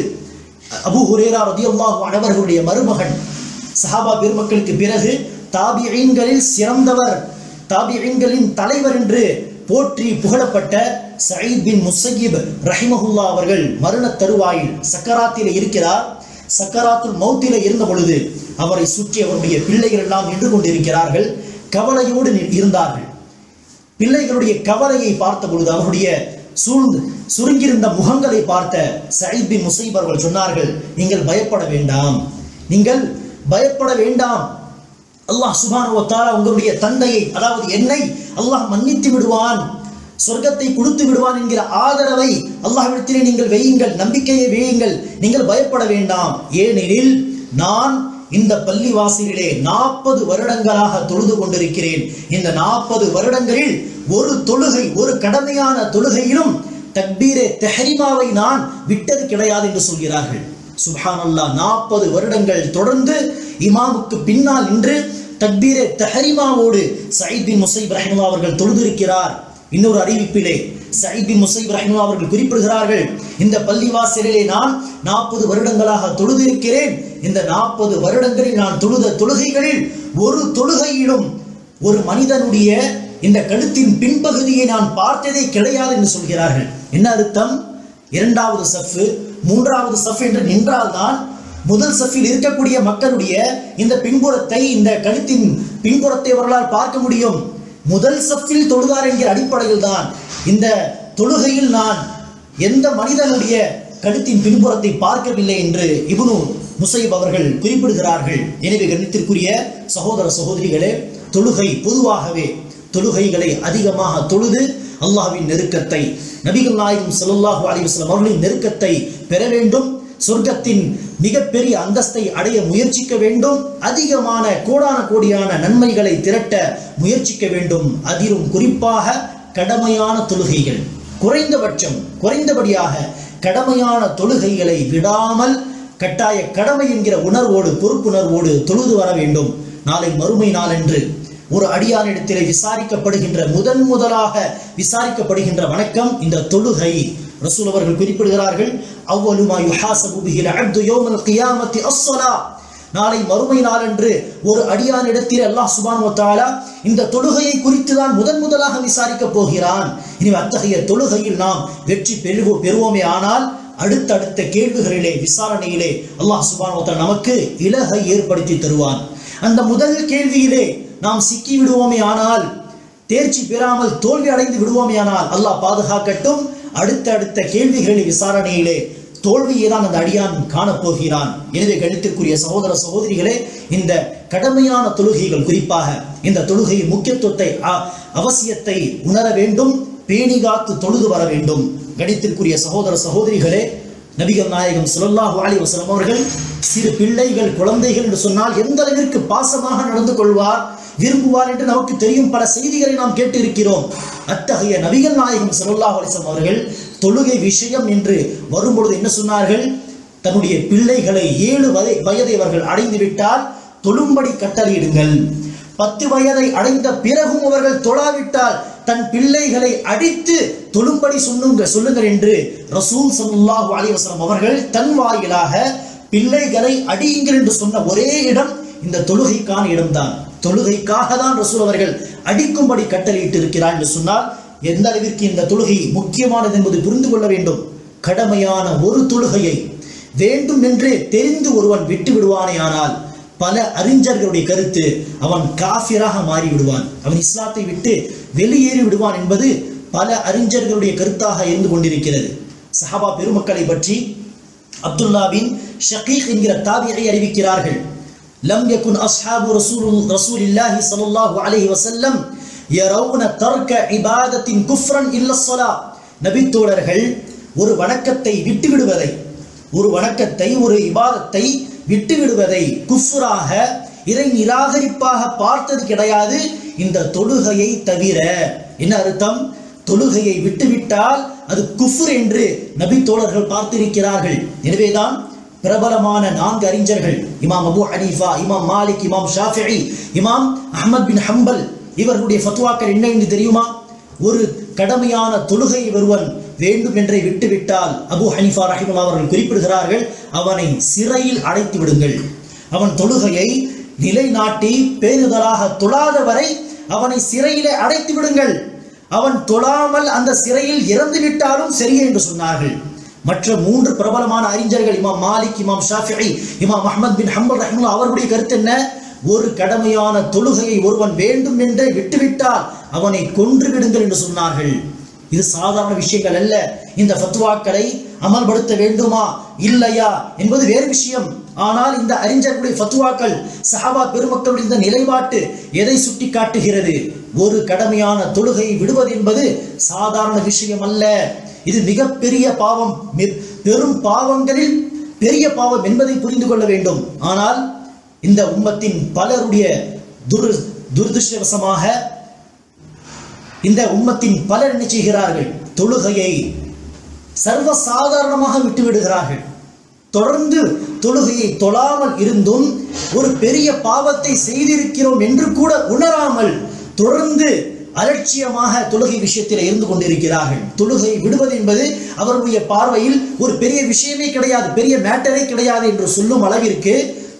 அபு ஹுரேரா ரதியுல்லாஹு அனவர்களுடைய மருமகன் சஹாபா பெருமக்களுக்கு பிறகு தாபியீன்களில் சிறந்தவர் தாபியங்களின் தலைவர் என்று போற்றி புகழப்பட்ட சயீத் பின் முசகிப் ரஹிமஹுல்லா அவர்கள் மரண தருவாயில் சக்கராத்தில் இருக்கிறார். சக்கராத்துல் மௌத்தில இருந்த பொழுது அவரை சுற்றி அவருடைய பிள்ளைகள் எல்லாம் நின்று கொண்டிருக்கிறார்கள். கவலையோடு இருந்தார்கள். பிள்ளைகளுடைய கவலையை பார்த்த பொழுது அவருடைய சூழ்ந்து சுருங்கியிருந்த முகங்களை பார்த்த சயீத் பின் முசைப் அவர்கள் சொன்னார்கள் நீங்கள் பயப்பட வேண்டாம். நீங்கள் பயப்பட வேண்டாம். அல்லாஹ் சுப்ஹானஹு உங்களுடைய தந்தையை அதாவது என்னை அல்லாஹ் மன்னித்து விடுவான் சொர்க்கத்தை கொடுத்து விடுவான் என்கிற ஆதரவை அல்லாஹ்விடத்திலே நீங்கள் வையுங்கள் நம்பிக்கையை வையுங்கள் நீங்கள் பயப்பட வேண்டாம். ஏனெனில் நான் இந்த பள்ளி வாசலிலே நாற்பது வருடங்களாக தொழுது கொண்டிருக்கிறேன். இந்த நாற்பது வருடங்களில் ஒரு தொழுகை ஒரு கடமையான தொழுகையிலும் தக்பீரே தெஹரிமாவை நான் விட்டது கிடையாது என்று சொல்கிறார்கள். சுப்ஹானல்லாஹ் நாற்பது வருடங்கள் தொடர்ந்து இமாமுக்கு பின்னால் நின்று தக்பீரே தஹரிமாவோடு சயீத் பின் முசைப் ரஹிமுல்லா அவர்கள் தொழுதிருக்கிறார். இன்னொரு அறிவிப்பிலே சயீத் பின் முசைப் ரஹிமுல்லா அவர்கள் குறிப்பிடுகிறார்கள் இந்த பள்ளிவாசலிலே நான் நாற்பது வருடங்களாக தொழுதிருக்கிறேன். இந்த நாற்பது வருடங்களில் நான் தொழுத தொழுகைகளில் ஒரு தொழுகையிலும் ஒரு மனிதனுடைய இந்த கழுத்தின் பின்பகுதியை நான் பார்த்ததே கிடையாது என்று சொல்கிறார்கள். என்ன அர்த்தம்? இரண்டாவது சஃப்பு மூன்றாவது சஃப் என்று நின்றால்தான் முதல் சஃபில் இருக்கக்கூடிய மக்களுடைய இந்த பின்புறத்தை இந்த கழுத்தின் பின்புறத்தை அவர்களால் பார்க்க முடியும். முதல் சஃபில் தொழுதார் என்கிற அடிப்படையில் தான் இந்த தொழுகையில் நான் எந்த மனிதனுடைய கழுத்தின் பின்புறத்தை பார்க்கவில்லை என்று இபுனு முசைப் அவர்கள் குறிப்பிடுகிறார்கள். எனவே கணித்திற்குரிய சகோதர சகோதரிகளே தொழுகை பொதுவாகவே தொழுகைகளை அதிகமாக தொழுது அல்லாஹ்வின் நெருக்கத்தை நபிகள் நாயகம் ஸல்லல்லாஹு அலிவஸ்லம் அவர்களின் நெருக்கத்தை பெற வேண்டும். சொர்க்கத்தின் மிகப்பெரிய அந்தஸ்தை அடைய முயற்சிக்க வேண்டும். அதிகமான கோடான கோடியான நன்மைகளை திரட்ட முயற்சிக்க வேண்டும். அதிலும் குறிப்பாக கடமையான தொழுகைகள். குறைந்தபட்சம் குறைந்தபடியாக கடமையான தொழுகைகளை விடாமல் கட்டாய கடமை என்கிற உணர்வோடு பொறுப்புணர்வோடு தொழுது வர வேண்டும். நாளை மறுமை நாளன்று ஒரு அடியானிடத்திலே விசாரிக்கப்படுகின்ற முதன் முதலாக விசாரிக்கப்படுகின்ற வணக்கம். இந்த தொழுகை ரசூல் அவர்கள் குறிப்பிடுகிறார்கள் அவ்வளுமா யுஹாசபு பிஹில் அப்து யோமல் கியாமத்தி அஸ்ஸலா. நாளை மறுமை நாளன்று ஒரு அடியானிடத்தில் அல்லாஹ் சுபான் வத்தாலா இந்த தொழுகையை குறித்து தான் முதன் முதலாக விசாரிக்கப் போகிறான். இனி அத்தகைய தொழுகையில் நாம் வெற்றி பெறுவோ பெறுவோமே. ஆனால் அடுத்தடுத்த கேள்விகளிலே விசாரணையிலே அல்லாஹ் சுபான் வத்தாலா நமக்கு இலகை ஏற்படுத்தி தருவான். அந்த முதல் கேள்வியிலே நாம் சிக்கி விடுவோமே. ஆனால் தேர்ச்சி பெறாமல் தோல்வி அடைந்து விடுவோமே. ஆனால் அல்லாஹ் பாதுகாக்கட்டும். அடுத்தடுத்த கேள்விகளின் விசாரணையிலே தோல்வியை தான் அந்த அடியான் காணப்போகிறான். எனவே கணித்திற்குரிய சகோதர சகோதரிகளே இந்த கடமையான தொழுகைகள் குறிப்பாக இந்த தொழுகையின் முக்கியத்துவத்தை அவசியத்தை உணர வேண்டும் பேணி காத்து தொழுது வர வேண்டும். கணித்திற்குரிய சகோதர சகோதரிகளே நபிகள் நாயகம் சுல்லாஹு அலி வசலம் அவர்கள் சிறு பிள்ளைகள் குழந்தைகள் என்று சொன்னால் எந்த அளவிற்கு பாசமாக நடந்து கொள்வார் விரும்புவார் என்று நமக்கு தெரியும் பல செய்திகளை நாம் கேட்டு இருக்கிறோம் அத்தகைய நபிகள் நாயகம் ஸல்லல்லாஹு அலைஹி அவர்கள் தொழுகை விஷயம் என்று வரும்பொழுது என்ன சொன்னார்கள்? தன்னுடைய பிள்ளைகளை ஏழு வயதை வயதை அவர்கள் அடைந்து விட்டால் தொழும்படி கட்டளையிடுங்கள். பத்து வயதை அடைந்த பிறகும் அவர்கள் தொழாவிட்டால் தன் பிள்ளைகளை அடித்து தொழும்படி சொல்லுங்க சொல்லுங்கள் என்று ரசூல் ஸல்லல்லாஹு அலைஹி அவர்கள் தன் வாயிலாக பிள்ளைகளை அடியுங்கள் என்று சொன்ன ஒரே இடம் இந்த தொழுகைக்கான இடம்தான். தொழுகைக்காக தான் ரசூல் அவர்கள் அடிக்கும்படி கட்டளையிட்டு இருக்கிறார் என்று சொன்னால் எந்த அளவிற்கு இந்த தொழுகை முக்கியமானது என்பது புரிந்து கொள்ள வேண்டும். கடமையான ஒரு தொழுகையை வேண்டும் என்றே தெரிந்து ஒருவன் விட்டு விடுவானே ஆனால் பல அறிஞர்களுடைய கருத்து அவன் காஃபியராக மாறி விடுவான் அவன் இஸ்லாத்தை விட்டு வெளியேறி விடுவான் என்பது பல அறிஞர்களுடைய கருத்தாக இருந்து கொண்டிருக்கிறது. சஹாபா பெருமக்களை பற்றி அப்துல்லாவின் ஷகீக் என்கிற தாவியரை அறிவிக்கிறார்கள். லம் யகுன் அஸ்ஹாபு ரசூல் ரசூலில்லாஹி ஸல்லல்லாஹு அலைஹி வஸல்லம் யரவுன தர்க இபாதத்தின் குஃப்ரன் இல்ல ஸலா நபித்தோழர்கள் ஒரு வணக்கத்தை விட்டுவிடுவதை ஒரு வணக்கத்தை ஒரு இபாதத்தை விட்டுவிடுவதை விடுவதை இதை இறை நிராகரிப்பாக பார்த்தது கிடையாது. இந்த தொழுகையை தவிர என்ன அர்த்தம்? தொழுகையை விட்டுவிட்டால் அது குஃபுர் என்று நபி தோழர்கள் பார்த்திருக்கிறார்கள். எனவேதான் பிரபலமான நான்கு அறிஞர்கள். இமாம் அபு ஹனீஃபா இமாம் மாலிக் இமாம் ஷாஃபி இமாம் அஹமத் பின் ஹம்பல். இவர்களுடைய ஃபத்வாக்கள் என்ன என்று தெரியுமா? ஒரு கடமையான தொழுகை ஒருவன் வேண்டும் என்றே விட்டுவிட்டால் அபு ஹனீஃபா ரஹிமுல்லா அவர்கள் குறிப்பிடுகிறார்கள் அவனை சிறையில் அடைத்து விடுங்கள். அவன் தொழுகையை நிலைநாட்டி பேருதலாக தொழாத வரை அவனை சிறையிலே அடைத்து விடுங்கள். அவன் தொழாமல் அந்த சிறையில் இறந்து விட்டாலும் சரி என்று சொன்னார்கள். மற்ற மூன்று பிரபலமான அறிஞர்கள் இமாம் மாலிக் இமாம் ஷாஃபி இமாம் அஹமத் பின் ஹம்பல் ரஹ்முல்லா அவருடைய கருத்து என்ன? ஒரு கடமையான தொழுகையை ஒருவன் வேண்டும் என்றே விட்டுவிட்டால் அவனை கொன்று விடுங்கள் என்று சொன்னார்கள். இது சாதாரண விஷயங்கள் அல்ல. இந்த ஃபத்வாக்களை அமல்படுத்த வேண்டுமா? இல்லையா? என்பது வேறு விஷயம். ஆனால் இந்த அறிஞர்களுடைய ஃபத்வாக்கள் சஹாபா பெருமக்களுடைய இந்த நிலைப்பாட்டு எதை சுட்டி காட்டுகிறது ஒரு கடமையான தொழுகையை விடுவது என்பது சாதாரண விஷயம் அல்ல. இது மிகப்பெரிய பாவம். பெரும் பாவங்களில் பெரிய பாவம் என்பதை புரிந்து கொள்ள வேண்டும். ஆனால் இந்த உம்மத்தின் பலருடைய துர் துரதிருஷ்டவசமாக இந்த உம்மத்தின் பலர் என்ன செய்கிறார்கள்? தொழுகையை சர்வ சாதாரணமாக விட்டு விடுகிறார்கள். தொடர்ந்து தொழுகையை தொழாமல் இருந்தும் ஒரு பெரிய பாவத்தை செய்திருக்கிறோம் என்று கூட உணராமல் தொடர்ந்து அலட்சியமாக தொழுகை விஷயத்தில் இருந்து கொண்டிருக்கிறார்கள். தொழுகை விடுவது என்பது அவருடைய பார்வையில் ஒரு பெரிய விஷயமே கிடையாது பெரிய மேட்டரே கிடையாது என்று சொல்லும் அளவிற்கு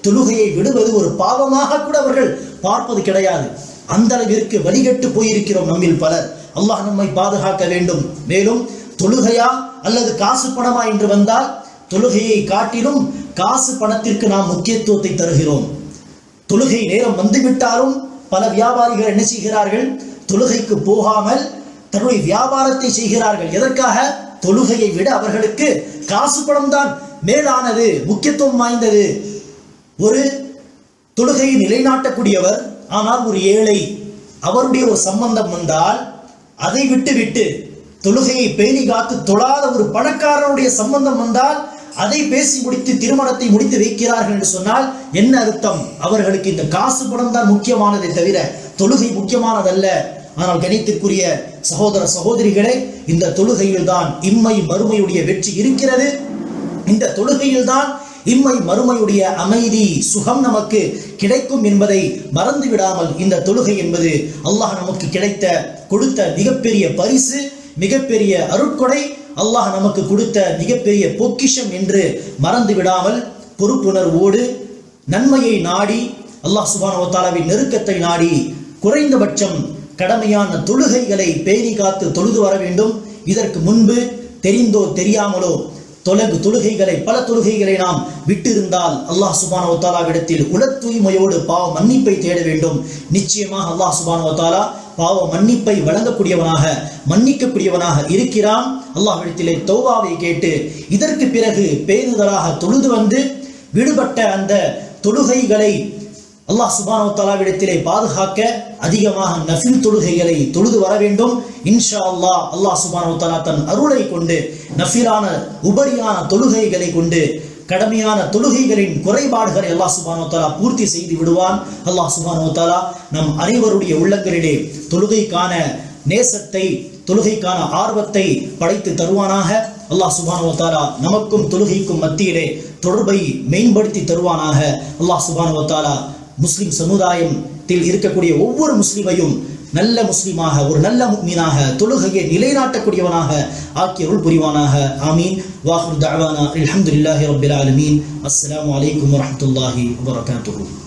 தொழுகையை விடுவது ஒரு பாவமாக கூட அவர்கள் பார்ப்பது கிடையாது. அந்த அளவிற்கு வழிகட்டு போயிருக்கிறோம் நம்மில் பலர். அல்லாஹ் நம்மை பாதுகாக்க வேண்டும். மேலும் தொழுகையா அல்லது காசு பணமா என்று வந்தால் தொழுகையை காட்டிலும் காசு பணத்திற்கு நாம் முக்கியத்துவத்தை தருகிறோம். தொழுகை நேரம் வந்துவிட்டாலும் பல வியாபாரிகள் என்ன செய்கிறார்கள்? தொழுகைக்கு போகாமல் தன்னுடைய வியாபாரத்தை செய்கிறார்கள். எதற்காக? தொழுகையை விட அவர்களுக்கு காசு பணம் தான் மேலானது முக்கியத்துவம் வாய்ந்தது. ஒரு தொழுகையை நிலைநாட்டக்கூடியவர் ஆனால் ஒரு ஏழை அவருடைய ஒரு சம்பந்தம் வந்தால் அதை விட்டு விட்டு தொழுகையை பேணி காத்து தொழாத ஒரு பணக்காரனுடைய சம்பந்தம் வந்தால் அதை பேசி முடித்து திருமணத்தை முடித்து வைக்கிறார்கள் என்று சொன்னால் என்ன அர்த்தம்? அவர்களுக்கு இந்த காசு பணம் தான் முக்கியமானதை தவிர தொழுகை முக்கியமானதல்ல. ஆனால் கணித்துக்குரிய சகோதர சகோதரிகளே இந்த தொழுகையில் தான் இம்மை மறுமையுடைய வெற்றி இருக்கிறது. இந்த தொழுகையில் தான் இம்மை மறுமையுடைய அமைதி சுகம் நமக்கு கிடைக்கும் என்பதை மறந்து விடாமல் இந்த தொழுகை என்பது அல்லாஹ் நமக்கு கிடைத்த கொடுத்த மிகப்பெரிய பரிசு மிகப்பெரிய அருட்கொடை. அல்லாஹ் நமக்கு கொடுத்த மிகப்பெரிய பொக்கிஷம் என்று மறந்து விடாமல் பொறுப்புணர்வோடு நன்மையை நாடி அல்லாஹ் சுபானு நெருக்கத்தை நாடி குறைந்தபட்சம் கடமையான தொழுகைகளை பேணி காத்து தொழுது வர வேண்டும். இதற்கு முன்பு தெரிந்தோ தெரியாமலோ தொலகு தொழுகைகளை பல தொழுகைகளை நாம் விட்டிருந்தால் அல்லாஹ் சுபானோ தாலாவிடத்தில் உல தூய்மையோடு பாவ மன்னிப்பை தேட வேண்டும். நிச்சயமாக அல்லாஹ் சுபானோ தாலா பாவ மன்னிப்பை வழங்கக்கூடியவனாக மன்னிக்கக்கூடியவனாக இருக்கிறான். அல்லாஹ்விடத்திலே தௌபாவை கேட்டு இதற்கு பிறகு பேருதலாக தொழுது வந்து விடுபட்ட அந்த தொழுகைகளை அல்லாஹ் சுபானோ தலாவிடத்திலே பாதுகாக்க அதிகமாக நஃபில் தொழுகைகளை தொழுது வர வேண்டும். இன்ஷா அல்லாஹ் அல்லாஹ் சுபானோ தலா தன் அருளை கொண்டு நஃபிலான உபரியான தொழுகைகளை கொண்டு கடமையான தொழுகைகளின் குறைபாடுகளை அல்லாஹ் சுபானோ பூர்த்தி செய்து விடுவான். அல்லாஹ் சுபானோ நம் அனைவருடைய உள்ளங்களிலே தொழுகைக்கான நேசத்தை தொழுகைக்கான ஆர்வத்தை படைத்து தருவானாக. அல்லாஹ் சுபானோ தாலா நமக்கும் தொழுகைக்கும் மத்தியிலே தொடர்பை மேம்படுத்தி தருவானாக. அல்லாஹ் சுபானோ தாலா முஸ்லிம் சமுதாயத்தில் இருக்கக்கூடிய ஒவ்வொரு முஸ்லிமையும் நல்ல முஸ்லிமாக ஒரு நல்ல முக்மீனாக தொழுகையை நிலைநாட்டக்கூடியவனாக ஆக்கியருள் புரிவானாக. ஆமீன். வாஹுர் தாவானா அலமதுல்லாஹி ரபில் ஆலமீன். அஸ்லாம் வலைக்கம் வரமத்துல்லாஹி வபரகாத்துஹு.